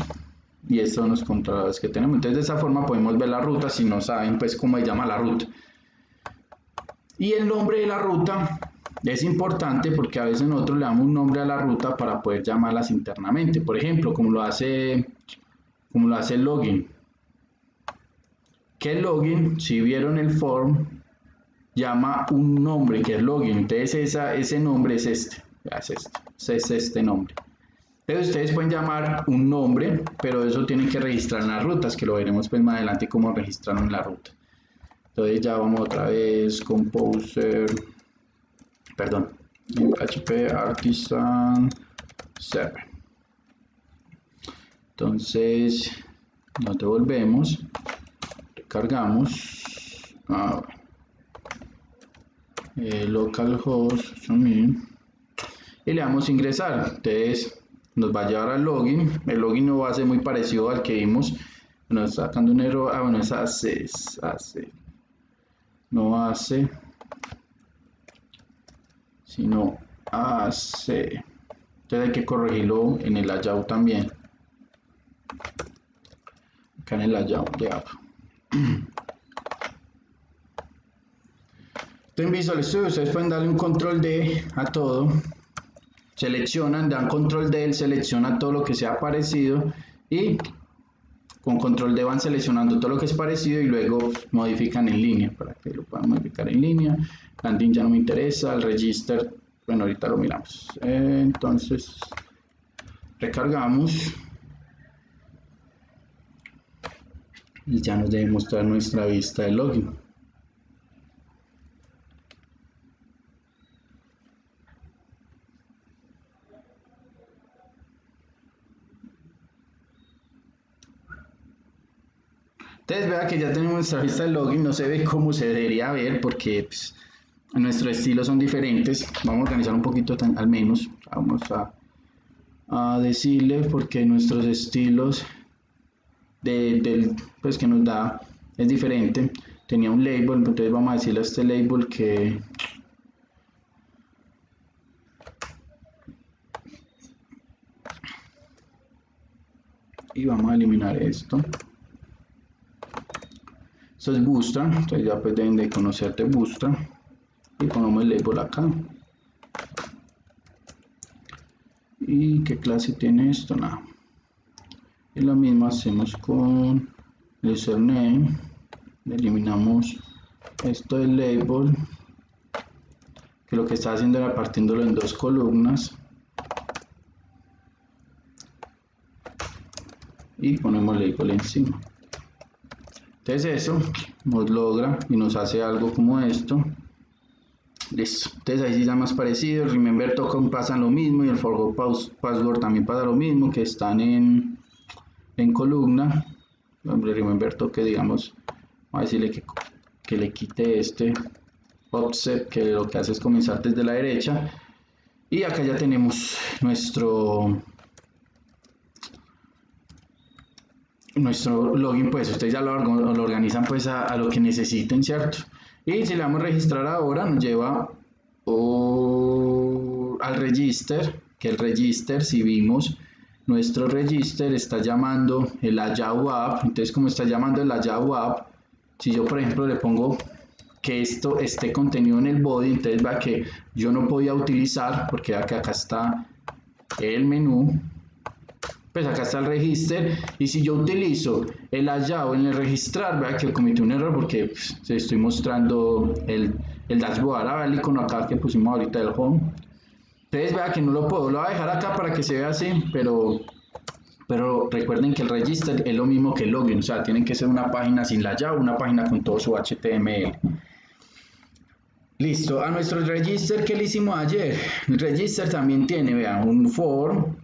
y estos son los controladores que tenemos. Entonces de esa forma podemos ver la ruta si no saben pues cómo se llama la ruta. Y el nombre de la ruta es importante porque a veces nosotros le damos un nombre a la ruta para poder llamarlas internamente. Por ejemplo, como lo hace, como lo hace el login. Que el login, si vieron el form, llama un nombre que es login. Entonces esa, ese nombre es este. Es este, es este nombre. Entonces ustedes pueden llamar un nombre, pero eso tienen que registrar en las rutas, que lo veremos pues más adelante cómo registraron la ruta. Entonces ya vamos otra vez, Composer, perdón, PHP Artisan Server. Entonces nos devolvemos, recargamos, ah, eh, localhost y le damos ingresar. Entonces nos va a llevar al login. El login no va a ser muy parecido al que vimos. Nos está sacando un error. Ah, bueno, es hace, hace. No hace. Sino hace. Entonces hay que corregirlo en el layout también. Acá en el layout de app. Entonces en Visual Studio ustedes pueden darle un control D a todo seleccionan, dan control D, selecciona todo lo que sea parecido y con control D van seleccionando todo lo que es parecido y luego modifican en línea para que lo puedan modificar en línea. Landing ya no me interesa, el register, bueno, ahorita lo miramos. entonces, recargamos y ya nos debe mostrar nuestra vista de login. Entonces vea que ya tenemos nuestra vista de login, no se ve como se debería ver porque pues, nuestros estilos son diferentes. Vamos a organizar un poquito al menos, vamos a, decirle porque nuestros estilos de, del, pues, que nos da es diferente. Tenía un label, entonces vamos a decirle a este label que y vamos a eliminar esto esto es Bustra, entonces ya pues deben de conocerte Bustra. Y ponemos el label acá. ¿Y qué clase tiene esto? Nada. Y lo mismo hacemos con el username. Eliminamos esto del label. Que lo que está haciendo era partiéndolo en dos columnas. Y ponemos el label encima. Entonces eso nos logra y nos hace algo como esto. Listo. Entonces ahí sí ya más parecido. El remember token pasa lo mismo y el forgot password también pasa lo mismo que están en, en columna. El remember token digamos, vamos a decirle que, que le quite este offset que lo que hace es comenzar desde la derecha. Y acá ya tenemos nuestro nuestro login, pues ustedes ya lo, organizan pues a, lo que necesiten, ¿cierto? Y si le damos registrar ahora, nos lleva al register, que el register, si vimos, nuestro register está llamando el Yahoo App, entonces como está llamando el Yahoo App, si yo por ejemplo le pongo que esto esté contenido en el body, entonces va que yo no podía utilizar, porque acá, acá está el menú, pues acá está el register y si yo utilizo el hallado en el registrar, vea que cometí un error porque pues, estoy mostrando el, el dashboard, ahora el icono acá que pusimos ahorita del home. Entonces vea que no lo puedo, lo voy a dejar acá para que se vea así, pero, pero recuerden que el register es lo mismo que el login, o sea, tienen que ser una página sin la llave, una página con todo su HTML. Listo, a nuestro register que le hicimos ayer, el register también tiene, vean, un form,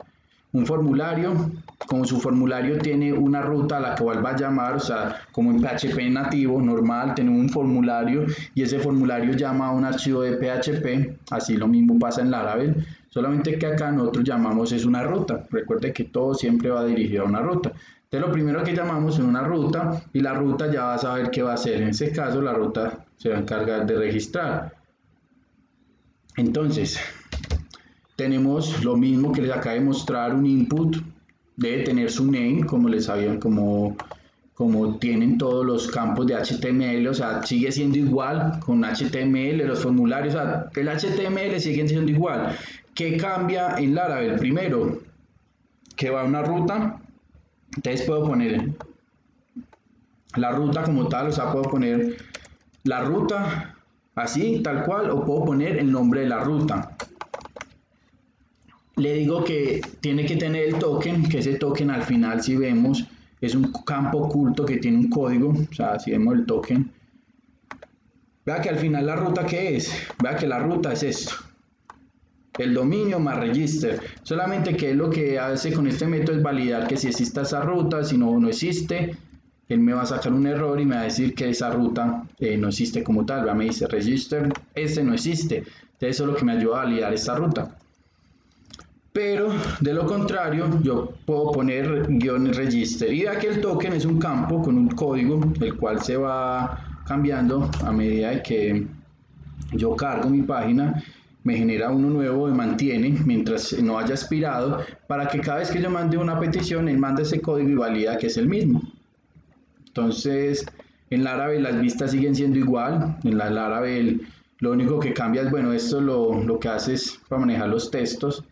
un formulario, como su formulario tiene una ruta a la cual va a llamar, o sea, como en PHP nativo, normal, tenemos un formulario y ese formulario llama a un archivo de PHP, así lo mismo pasa en Laravel, solamente que acá nosotros llamamos es una ruta, recuerde que todo siempre va dirigido a una ruta. Entonces lo primero que llamamos es una ruta y la ruta ya va a saber qué va a hacer, en ese caso la ruta se va a encargar de registrar. Entonces, tenemos lo mismo que les acaba de mostrar, un input debe tener su name, como les sabían, como, como tienen todos los campos de HTML, o sea, sigue siendo igual con HTML, los formularios, o sea, el HTML sigue siendo igual. ¿Qué cambia en Laravel? Primero, que va una ruta, entonces puedo poner la ruta como tal, o sea, puedo poner la ruta así, tal cual, o puedo poner el nombre de la ruta le digo que tiene que tener el token, que ese token al final si vemos es un campo oculto que tiene un código, o sea, si vemos el token, vea que al final la ruta que es, vea que la ruta es esto, el dominio más register, solamente que lo que hace con este método es validar que si existe esa ruta, si no, no existe, él me va a sacar un error y me va a decir que esa ruta eh, no existe como tal, vea, me dice register, ese no existe, entonces eso es lo que me ayuda a validar esta ruta pero de lo contrario yo puedo poner guion register. Y que el token es un campo con un código el cual se va cambiando a medida que yo cargo mi página me genera uno nuevo y mantiene mientras no haya expirado para que cada vez que yo mande una petición él manda ese código y valida que es el mismo. Entonces en Laravel las vistas siguen siendo igual en la Laravel lo único que cambia es bueno esto lo, lo que hace es para manejar los textos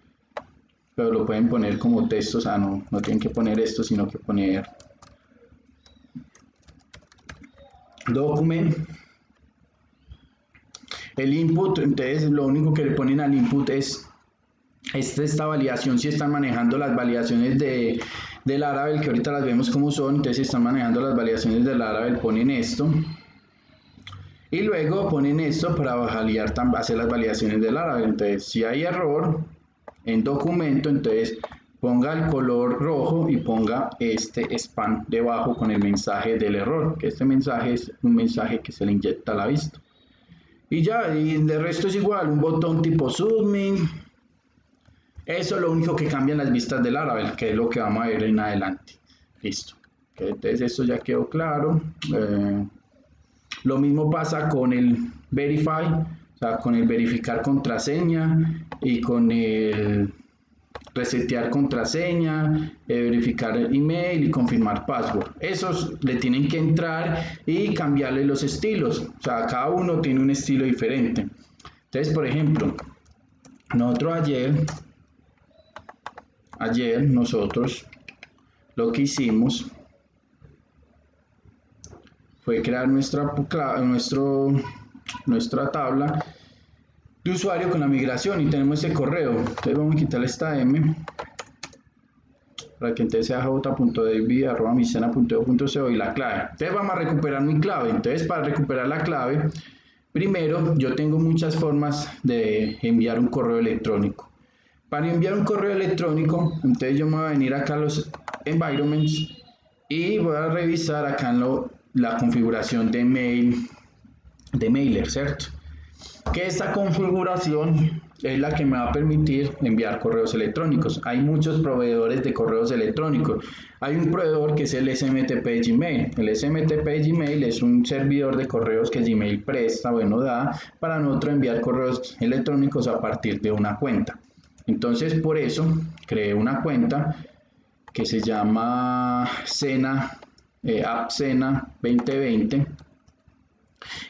pero lo pueden poner como texto, o sea, no, no tienen que poner esto, sino que poner document. El input, entonces lo único que le ponen al input es esta, esta validación, si están manejando las validaciones de, del Laravel, que ahorita las vemos como son, entonces si están manejando las validaciones del Laravel, ponen esto. Y luego ponen esto para validar, hacer las validaciones del Laravel. Entonces, si hay error, en documento, entonces ponga el color rojo y ponga este spam debajo con el mensaje del error, que este mensaje es un mensaje que se le inyecta a la vista. Y ya, y de resto es igual, un botón tipo submit. Eso es lo único que cambia en las vistas del Laravel, que es lo que vamos a ver en adelante. Listo. Entonces esto ya quedó claro. Eh, lo mismo pasa con el verify, o sea, con el verificar contraseña y con el resetear contraseña, eh, verificar el email y confirmar password. Esos le tienen que entrar y cambiarle los estilos. O sea, cada uno tiene un estilo diferente. Entonces, por ejemplo, nosotros ayer, ayer nosotros lo que hicimos fue crear nuestra, nuestro, nuestra tabla usuario con la migración y tenemos ese correo. Entonces vamos a quitarle esta M para que entonces sea j.david.micena.edu.co y la clave. Entonces vamos a recuperar mi clave. Entonces para recuperar la clave, primero yo tengo muchas formas de enviar un correo electrónico. Para enviar un correo electrónico, entonces yo me voy a venir acá a los environments y voy a revisar acá en la configuración de mail, de mailer, ¿cierto? Que esta configuración es la que me va a permitir enviar correos electrónicos. Hay muchos proveedores de correos electrónicos. Hay un proveedor que es el SMTP Gmail. El SMTP Gmail es un servidor de correos que Gmail presta, bueno, da para nosotros enviar correos electrónicos a partir de una cuenta. Entonces, por eso creé una cuenta que se llama Sena, eh, App Sena 2020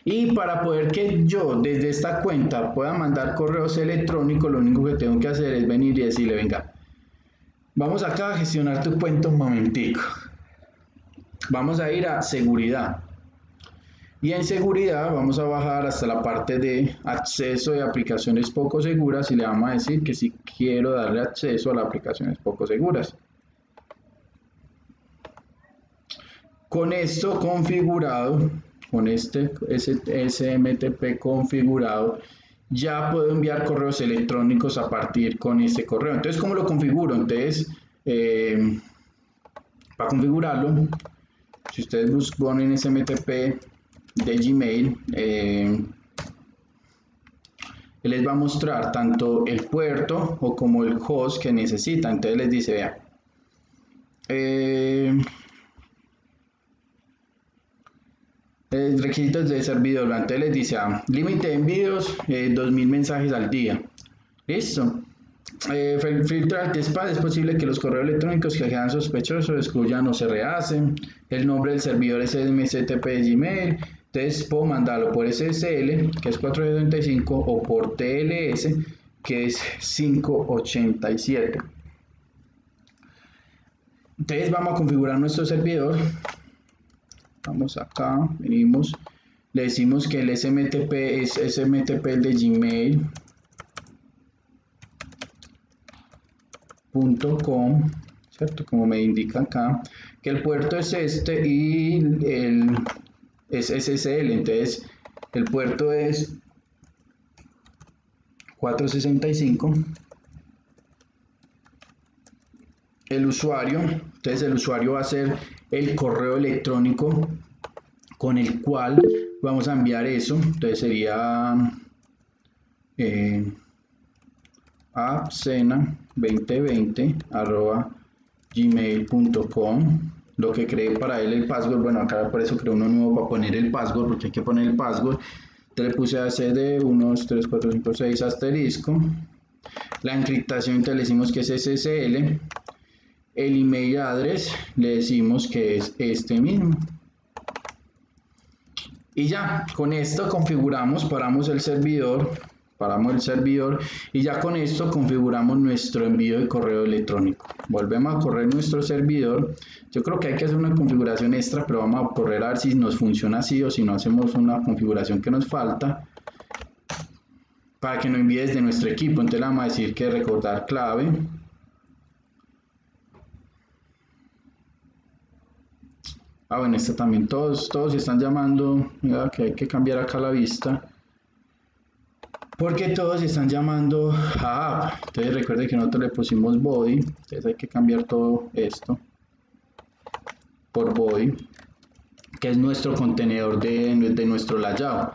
y para poder que yo desde esta cuenta pueda mandar correos electrónicos, lo único que tengo que hacer es venir y decirle, venga, vamos acá a gestionar tu cuenta un momentico. Vamos a ir a seguridad. Y en seguridad vamos a bajar hasta la parte de acceso de aplicaciones poco seguras y le vamos a decir que si quiero darle acceso a las aplicaciones poco seguras. Con esto configurado, con este SMTP configurado, ya puedo enviar correos electrónicos a partir con este correo. Entonces, ¿cómo lo configuro? Entonces, eh, para configurarlo, si ustedes ponen SMTP de Gmail, eh, les va a mostrar tanto el puerto o como el host que necesita. Entonces les dice, vea, eh, requisitos de servidor. Entonces les dice, ah, límite de envíos, 2000 eh, mensajes al día. Listo. Eh, filtro anti-spam, es posible que los correos electrónicos que quedan sospechosos excluyan o se rehacen. El nombre del servidor es MSTP de Gmail. Entonces puedo mandarlo por SSL, que es 475, o por TLS, que es 587. Entonces vamos a configurar nuestro servidor vamos acá, venimos, le decimos que el SMTP es SMTP de gmail.com, ¿cierto? Como me indica acá, que el puerto es este y el es SSL, entonces el puerto es 465 el usuario, entonces el usuario va a ser el correo electrónico con el cual vamos a enviar eso. Entonces sería eh, appsena2020 arroba gmail.com lo que cree para él el password bueno acá por eso creo uno nuevo para poner el password porque hay que poner el password entonces le puse ACD 1, 2, 3, 4, 5, 6 asterisco la encriptación entonces le decimos que es SSL el email address le decimos que es este mismo. Y ya, con esto configuramos, paramos el servidor, paramos el servidor y ya con esto configuramos nuestro envío de correo electrónico. Volvemos a correr nuestro servidor. Yo creo que hay que hacer una configuración extra, pero vamos a correr a ver si nos funciona así o si no hacemos una configuración que nos falta para que no envíe desde nuestro equipo. Entonces le vamos a decir que recordar clave Ah, bueno, esta también, todos, todos están llamando, mira que hay que cambiar acá la vista, porque todos están llamando a app. Entonces recuerde que nosotros le pusimos body, entonces hay que cambiar todo esto por body, que es nuestro contenedor de, de nuestro layout.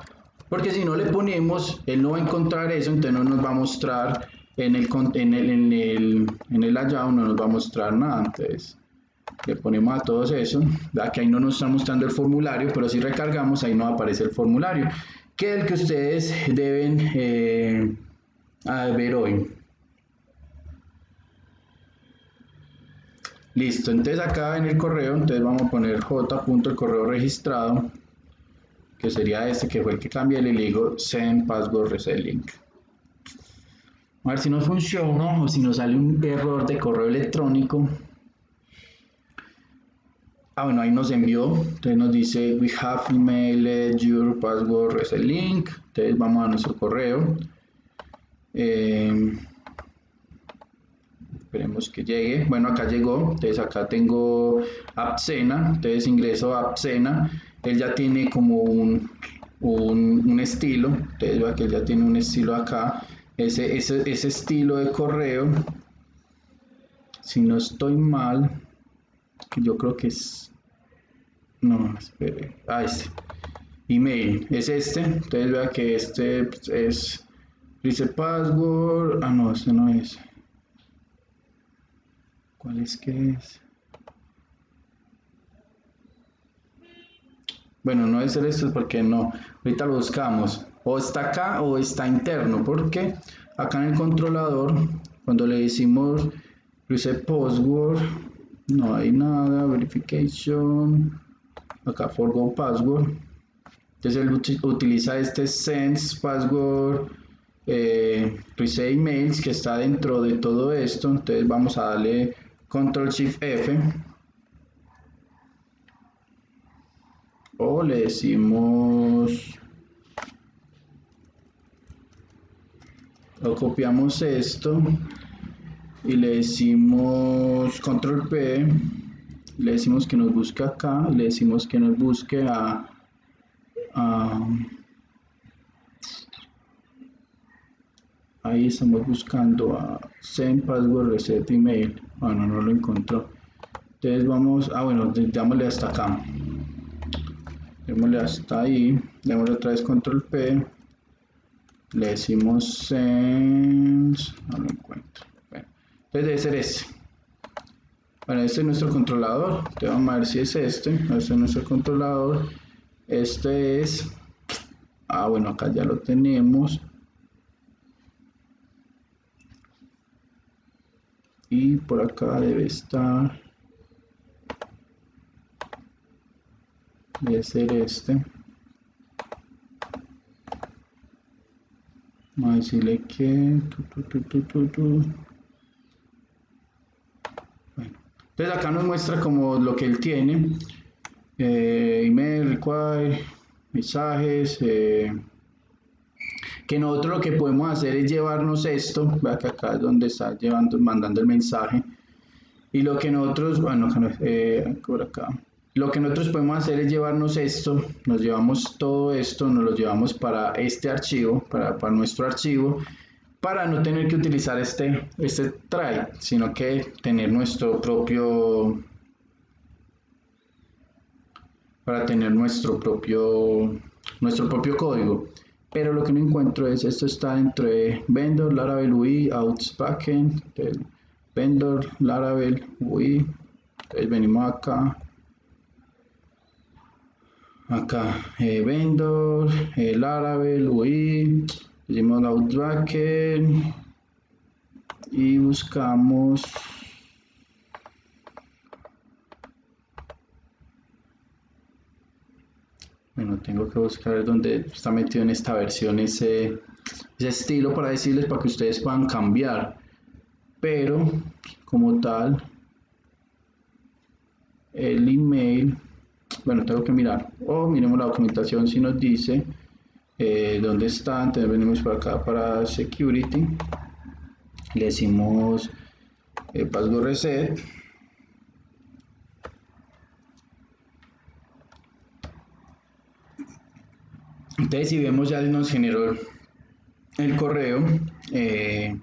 Porque si no le ponemos, él no va a encontrar eso, entonces no nos va a mostrar en el, en el, en el, en el layout, no nos va a mostrar nada. Entonces, le ponemos a todos eso, que ahí no nos está mostrando el formulario, pero si recargamos ahí no aparece el formulario, que es el que ustedes deben eh, ver hoy. Listo, entonces acá en el correo, entonces vamos a poner j. el correo registrado, que sería este que fue el que cambié, le digo send password reset link. A ver si nos funciona o si nos sale un error de correo electrónico. Ah, bueno, ahí nos envió, entonces nos dice, we have emailed your password reset link, entonces vamos a nuestro correo, em, esperemos que llegue, bueno acá llegó, entonces acá tengo Appsena, entonces ingreso a Appsena, él ya tiene como un, un, estilo, entonces vea que él ya tiene un estilo acá, ese, ese, ese estilo de correo, si no estoy mal, yo creo que es, no, espere, ah, este, email, es este, entonces vea que este pues, es Dice password. Ah, no, este no es. ¿Cuál es que es? Bueno, no es esto porque no. Ahorita lo buscamos. O está acá o está interno. Porque acá en el controlador, cuando le decimos reset password, no hay nada. Verification. Acá forgo password. Entonces él utiliza este sense password eh, reset emails que está dentro de todo esto. Entonces vamos a darle control shift F o le decimos o copiamos esto y le decimos control P le decimos que nos busque acá le decimos que nos busque a, ahí estamos buscando a send password reset email. Bueno no lo encontró. Entonces vamos ah bueno démosle hasta acá. Démosle hasta ahí, démosle otra vez control P, le decimos sense, no lo encuentro, entonces debe ser este. Bueno, este es nuestro controlador, te vamos a ver si es este, este es nuestro controlador, este es, ah bueno, acá ya lo tenemos, y por acá debe estar. Debe ser este. Vamos a decirle que bueno. Entonces acá nos muestra como lo que él tiene eh, email require mensajes eh, que nosotros lo que podemos hacer es llevarnos esto vea que acá es donde está llevando mandando el mensaje y lo que nosotros bueno eh, por acá lo que nosotros podemos hacer es llevarnos esto, nos llevamos todo esto, nos lo llevamos para este archivo, para, nuestro archivo, para no tener que utilizar este, este try, sino que tener nuestro propio, para tener nuestro propio, nuestro propio código. Pero lo que no encuentro es, esto está entre vendor, laravel, UI, outs, backend, vendor, laravel, UI, entonces venimos acá, acá eh, vendor el árabe UI decimos outbacker y buscamos bueno tengo que buscar dónde está metido en esta versión ese, ese estilo para decirles para que ustedes puedan cambiar pero como tal el email bueno, tengo que mirar. O miremos la documentación si nos dice eh, dónde está. Entonces venimos por acá para security. Le decimos eh, password reset. Entonces si vemos ya nos generó el correo. Eh,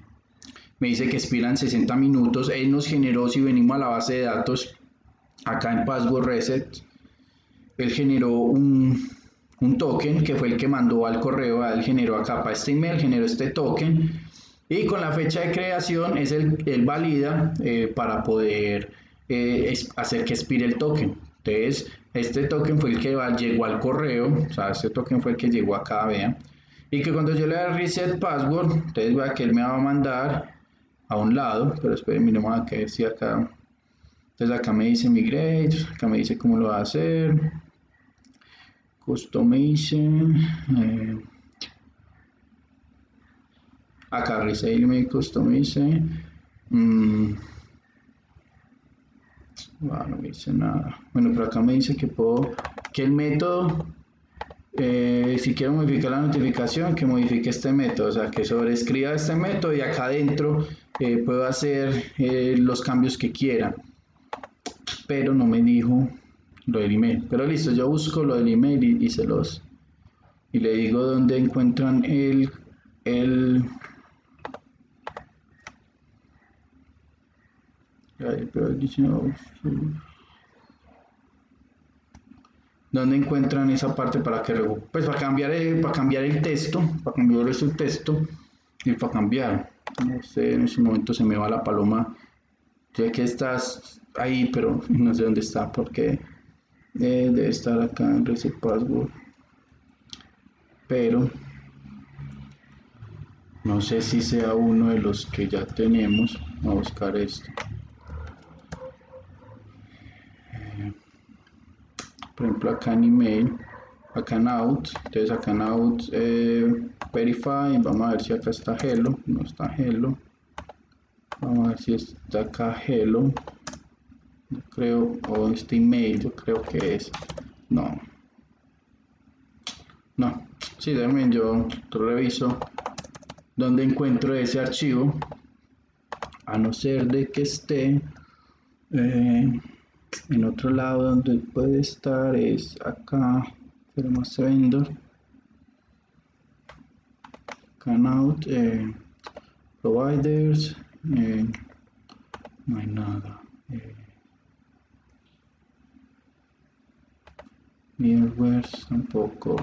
me dice que expiran 60 minutos. Él nos generó, si venimos a la base de datos, acá en password reset, él generó un, token que fue el que mandó al correo, él generó acá para este email, generó este token y con la fecha de creación es el, él valida eh, para poder eh, hacer que expire el token. Entonces, este token fue el que llegó al correo, o sea, este token fue el que llegó acá, vean. Y que cuando yo le dé reset password, entonces vea que él me va a mandar a un lado, pero esperen, miremos a qué decía acá. Entonces acá me dice migrate, acá me dice cómo lo va a hacer customization eh, acá resale me customize mm, bueno, no me dice nada. Bueno pero acá me dice que puedo que el método eh, si quiero modificar la notificación que modifique este método o sea que sobrescriba este método y acá adentro eh, puedo hacer los cambios que quiera. Pero no me dijo lo del email. Pero listo, yo busco lo del email y, se los y le digo dónde encuentran el el dónde encuentran esa parte para que pues para cambiar el, para cambiar el texto para cambiar su texto y para cambiar. No sé, en ese momento se me va la paloma. Ya que estás ahí, pero no sé dónde está porque eh, debe estar acá en Reset Password. Pero no sé si sea uno de los que ya tenemos. Vamos a buscar esto. Eh, por ejemplo, acá en email, acá en out. Entonces, acá en out, eh, verify. Vamos a ver si acá está hello. No está hello. Vamos a ver si está acá hello. Creo, o este email, yo creo que es. No. No. Sí, déjenme yo reviso donde encuentro ese archivo a no ser de que esté eh, en otro lado donde puede estar es acá tenemos vendor canout eh, providers eh, no hay nada eh, Middlewares tampoco.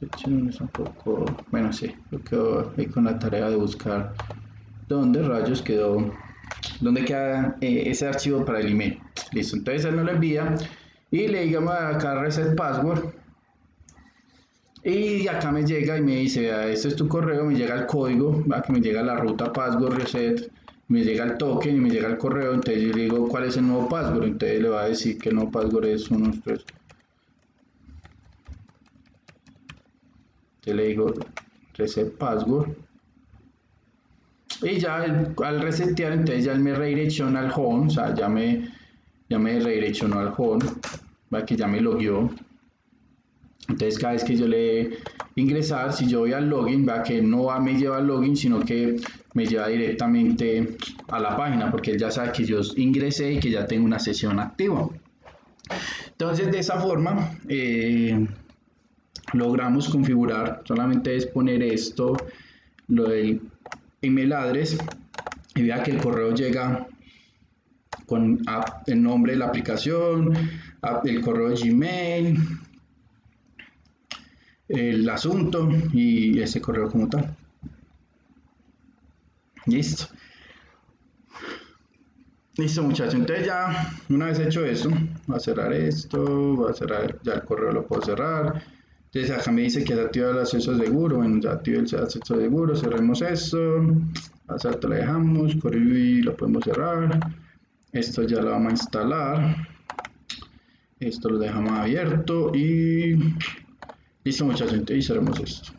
Secciones tampoco. Bueno, sí, lo quedo ahí con la tarea de buscar dónde rayos quedó, dónde queda eh, ese archivo para el email. Listo, entonces él no lo envía y le digamos acá reset password. Y acá me llega y me dice, vea, este es tu correo, me llega el código, ¿verdad? que me llega la ruta password reset, me llega el token y me llega el correo, entonces yo le digo cuál es el nuevo password, entonces le va a decir que el nuevo password es 1, 2, 3, Yo le digo reset password. Y ya al resetear, entonces ya él me redirecciona al home, o sea, ya me, ya me redireccionó al home, ¿va? que ya me logueó. Entonces cada vez que yo le ingresar, si yo voy al login, va que no me lleva al login, sino que me lleva directamente a la página, porque él ya sabe que yo ingresé y que ya tengo una sesión activa. Entonces de esa forma, eh, logramos configurar, solamente es poner esto, lo del email address y vea que el correo llega con el nombre de la aplicación, el correo de Gmail, el asunto y ese correo como tal. Listo. Listo muchachos, entonces ya una vez hecho eso, voy a cerrar esto, voy a cerrar, ya el correo lo puedo cerrar entonces acá me dice que se activa el acceso seguro. Bueno, ya activo el acceso seguro. Cerremos esto. A salto le dejamos. y lo podemos cerrar. Esto ya lo vamos a instalar. Esto lo dejamos abierto. Y listo muchachos. Entonces cerremos esto.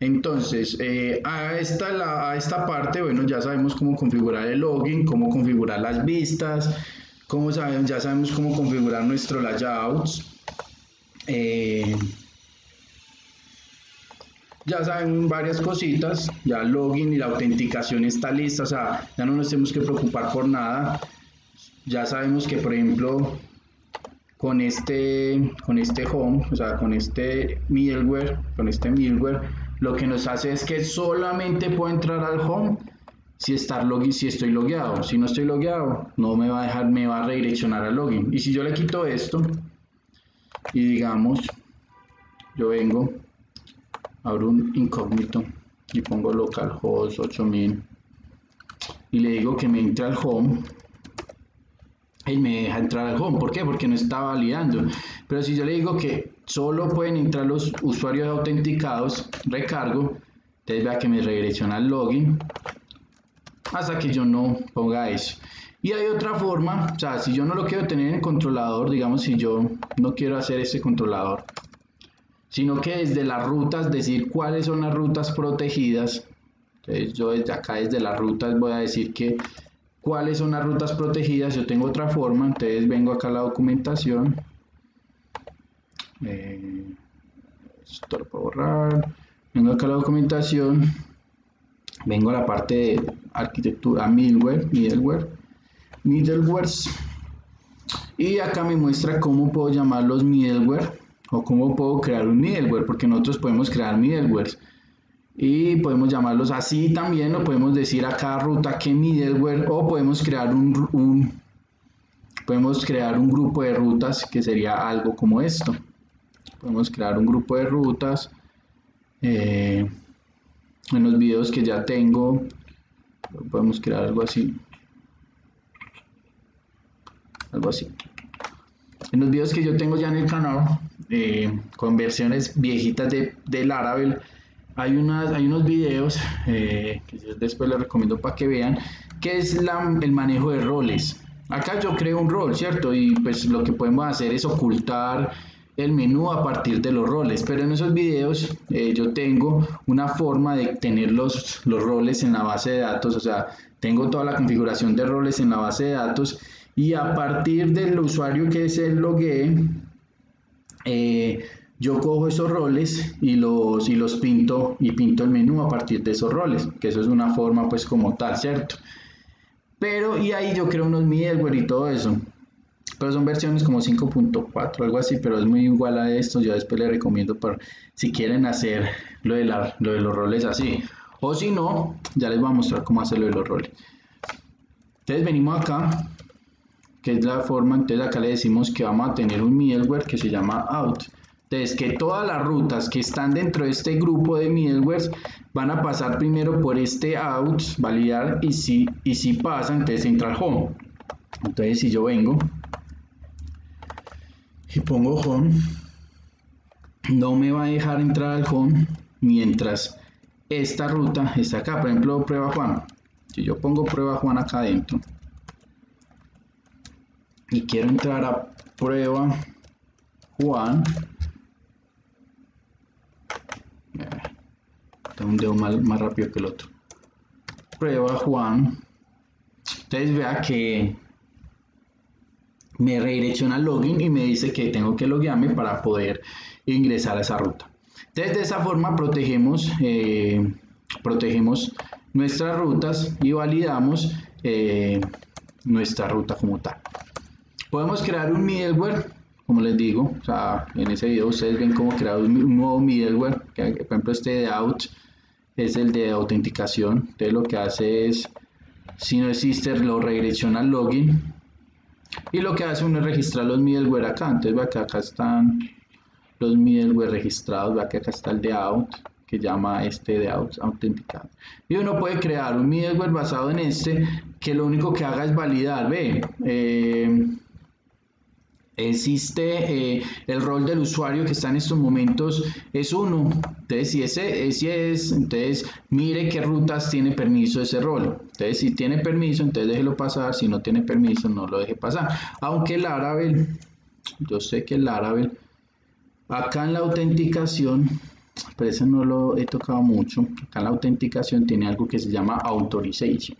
Entonces, eh, a, esta, la, a esta parte, bueno, ya sabemos cómo configurar el login, cómo configurar las vistas, cómo sabemos, ya sabemos cómo configurar nuestro layouts. Eh, ya saben varias cositas, ya el login y la autenticación está lista, o sea, ya no nos tenemos que preocupar por nada. Ya sabemos que, por ejemplo, con este, con este home, o sea, con este middleware, con este middleware, lo que nos hace es que solamente puedo entrar al home si, estar login, si estoy logueado. Si no estoy logueado, no me va a dejar, me va a redireccionar al login. Y si yo le quito esto, y digamos yo vengo abro un incógnito y pongo localhost 8000 y le digo que me entre al home y me deja entrar al home. ¿Por qué? Porque no está validando. Pero si yo le digo que solo pueden entrar los usuarios autenticados, recargo, entonces vea que me redirecciona al login hasta que yo no ponga eso. Y hay otra forma, o sea, si yo no lo quiero tener en controlador, digamos, si yo no quiero hacer ese controlador, sino que desde las rutas, decir cuáles son las rutas protegidas. Entonces yo desde acá, desde las rutas, voy a decir que cuáles son las rutas protegidas. Yo tengo otra forma, entonces vengo acá a la documentación. Eh, esto lo puedo borrar. Vengo acá a la documentación. Vengo a la parte de arquitectura middleware, middleware middlewares y acá me muestra cómo puedo llamar los middleware o cómo puedo crear un middleware porque nosotros podemos crear middlewares y podemos llamarlos así también o podemos decir a cada ruta que middleware o podemos crear un, podemos crear un grupo de rutas que sería algo como esto. Podemos crear un grupo de rutas eh, en los videos que ya tengo, podemos crear algo así. Algo así. En los videos que yo tengo ya en el canal, eh, con versiones viejitas de, de Laravel, hay, unas, hay unos videos eh, que después les recomiendo para que vean, que es el manejo de roles. Acá yo creo un rol, ¿cierto? Y pues lo que podemos hacer es ocultar el menú a partir de los roles, pero en esos videos eh, yo tengo una forma de tener los, los roles en la base de datos, o sea, tengo toda la configuración de roles en la base de datos y a partir del usuario que es el logue, eh, yo cojo esos roles y los, y los pinto y pinto el menú a partir de esos roles, que eso es una forma pues como tal, ¿cierto? Pero y ahí yo creo unos middleware y todo eso. Pero son versiones como 5.4, algo así, pero es muy igual a esto. Yo después les recomiendo para si quieren hacer lo de, la, lo de los roles así. O si no, ya les voy a mostrar cómo hacer lo de los roles. Entonces venimos acá, que es la forma, entonces acá le decimos que vamos a tener un middleware que se llama out. Entonces, que todas las rutas que están dentro de este grupo de middlewares van a pasar primero por este out, validar, y si, y si pasan, entonces entra al home. Entonces, si yo vengo y pongo home, no me va a dejar entrar al home mientras esta ruta está acá. Por ejemplo, prueba Juan. Si yo pongo prueba Juan acá adentro y quiero entrar a prueba Juan, tengo un dedo más, rápido que el otro. Prueba Juan. Entonces vea que me redirecciona al login y me dice que tengo que loguearme para poder ingresar a esa ruta. Entonces de esa forma protegemos, eh, protegemos nuestras rutas y validamos eh, nuestra ruta como tal. Podemos crear un middleware como les digo, o sea, en ese video ustedes ven cómo crear un, nuevo middleware, que, por ejemplo este de out es el de autenticación, entonces lo que hace es, si no existe, lo redirecciona al login, y lo que hace uno es registrar los middleware acá, entonces ve que acá están los middleware registrados, ve que acá está el de out, que llama este de autenticado. Y uno puede crear un middleware basado en este, que lo único que haga es validar, ve, eh, existe eh, el rol del usuario que está en estos momentos es uno. Entonces si ese, es entonces mire qué rutas tiene permiso ese rol. Entonces si tiene permiso entonces déjelo pasar. Si no tiene permiso no lo deje pasar. Aunque el Laravel yo sé que el Laravel acá en la autenticación pero eso no lo he tocado mucho. Acá en la autenticación tiene algo que se llama authorization.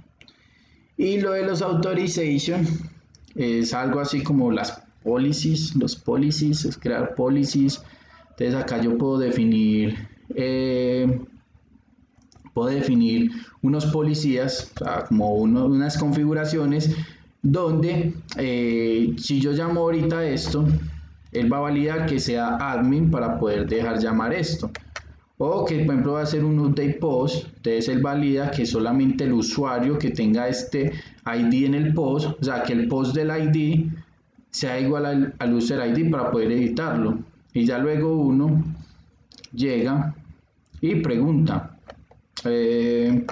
Y lo de los authorization es algo así como las policies, los policies, es crear policies. Entonces acá yo puedo definir, eh, puedo definir unos policías, como unas configuraciones donde eh, si yo llamo ahorita esto, él va a validar que sea admin para poder dejar llamar esto. O que por ejemplo va a hacer un update post, entonces él valida que solamente el usuario que tenga este ID en el post, o sea que el post del ID sea igual al, user ID para poder editarlo. Y ya luego uno llega y pregunta. Eh,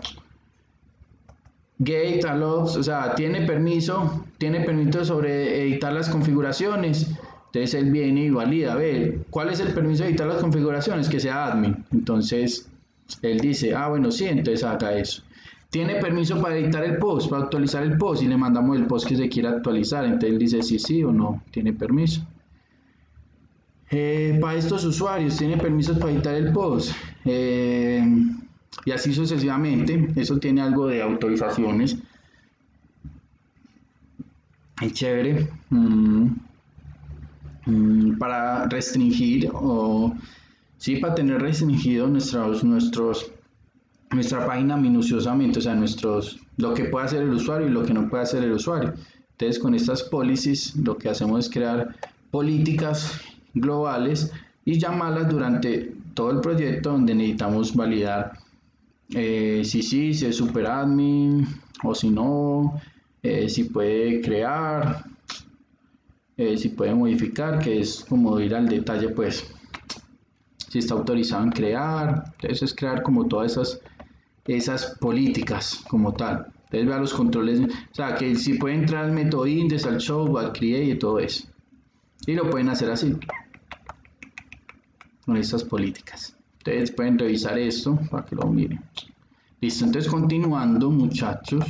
gate allows, o sea, tiene permiso, tiene permiso sobre editar las configuraciones. Entonces él viene y valida, ¿cuál es el permiso de editar las configuraciones? Que sea admin. Entonces él dice, ah, bueno, sí, entonces haga eso tiene permiso para editar el post, para actualizar el post y le mandamos el post que se quiera actualizar. Entonces él dice sí, sí o no, tiene permiso. Eh, para estos usuarios, tiene permisos para editar el post. Eh, y así sucesivamente. Eso tiene algo de autorizaciones. Es chévere. Mm, mm, para restringir o sí, para tener restringidos nuestros, nuestros nuestra página minuciosamente, o sea, nuestros, lo que puede hacer el usuario y lo que no puede hacer el usuario. Entonces, con estas policies, lo que hacemos es crear políticas globales y llamarlas durante todo el proyecto donde necesitamos validar eh, si sí, si es super admin o si no, eh, si puede crear, eh, si puede modificar, que es como ir al detalle, pues, si está autorizado en crear. Entonces, es crear como todas esas esas políticas como tal. Entonces vea los controles, o sea, que si puede entrar al método index, al show, al create y todo eso. Y lo pueden hacer así, con estas políticas. Ustedes pueden revisar esto para que lo miren. Listo, entonces continuando muchachos.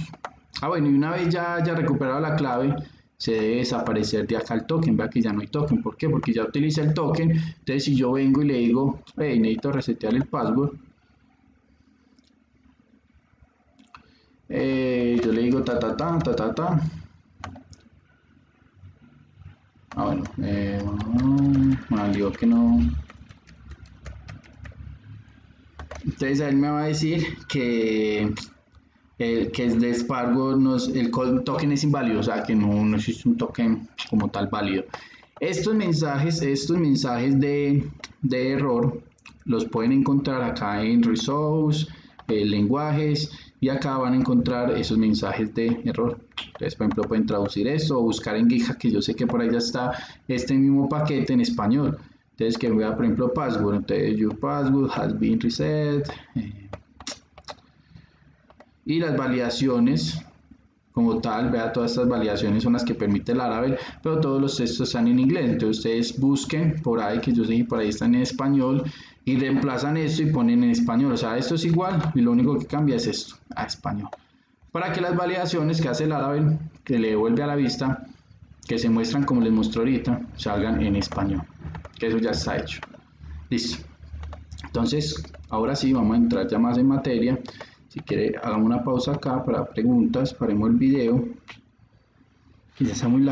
Ah, bueno, y una vez ya haya recuperado la clave, se debe desaparecer de acá el token. Vea que ya no hay token. ¿Por qué? Porque ya utilicé el token. Entonces si yo vengo y le digo, hey, necesito resetear el password. Eh, yo le digo ta ta ta ta ta ta. Ah, bueno, eh, me que no. Entonces él me va a decir que el que es de Spargo, el token es inválido, o sea que no, no existe un token como tal válido. Estos mensajes, estos mensajes de, de error los pueden encontrar acá en Resource, eh, lenguajes y acá van a encontrar esos mensajes de error. Entonces, por ejemplo, pueden traducir esto o buscar en GitHub, que yo sé que por ahí ya está este mismo paquete en español. Entonces, que vea, por ejemplo, password. Entonces, your password has been reset. Eh, y las validaciones como tal, vea todas estas validaciones son las que permite el Laravel, pero todos los textos están en inglés, entonces ustedes busquen por ahí, que yo sé que por ahí están en español, y reemplazan esto y ponen en español, o sea, esto es igual, y lo único que cambia es esto, a español, para que las validaciones que hace el Laravel, que le devuelve a la vista, que se muestran como les muestro ahorita, salgan en español, que eso ya está hecho, listo, entonces, ahora sí, vamos a entrar ya más en materia, si quiere, hagamos una pausa acá para preguntas, paremos el video. Ya está muy largo.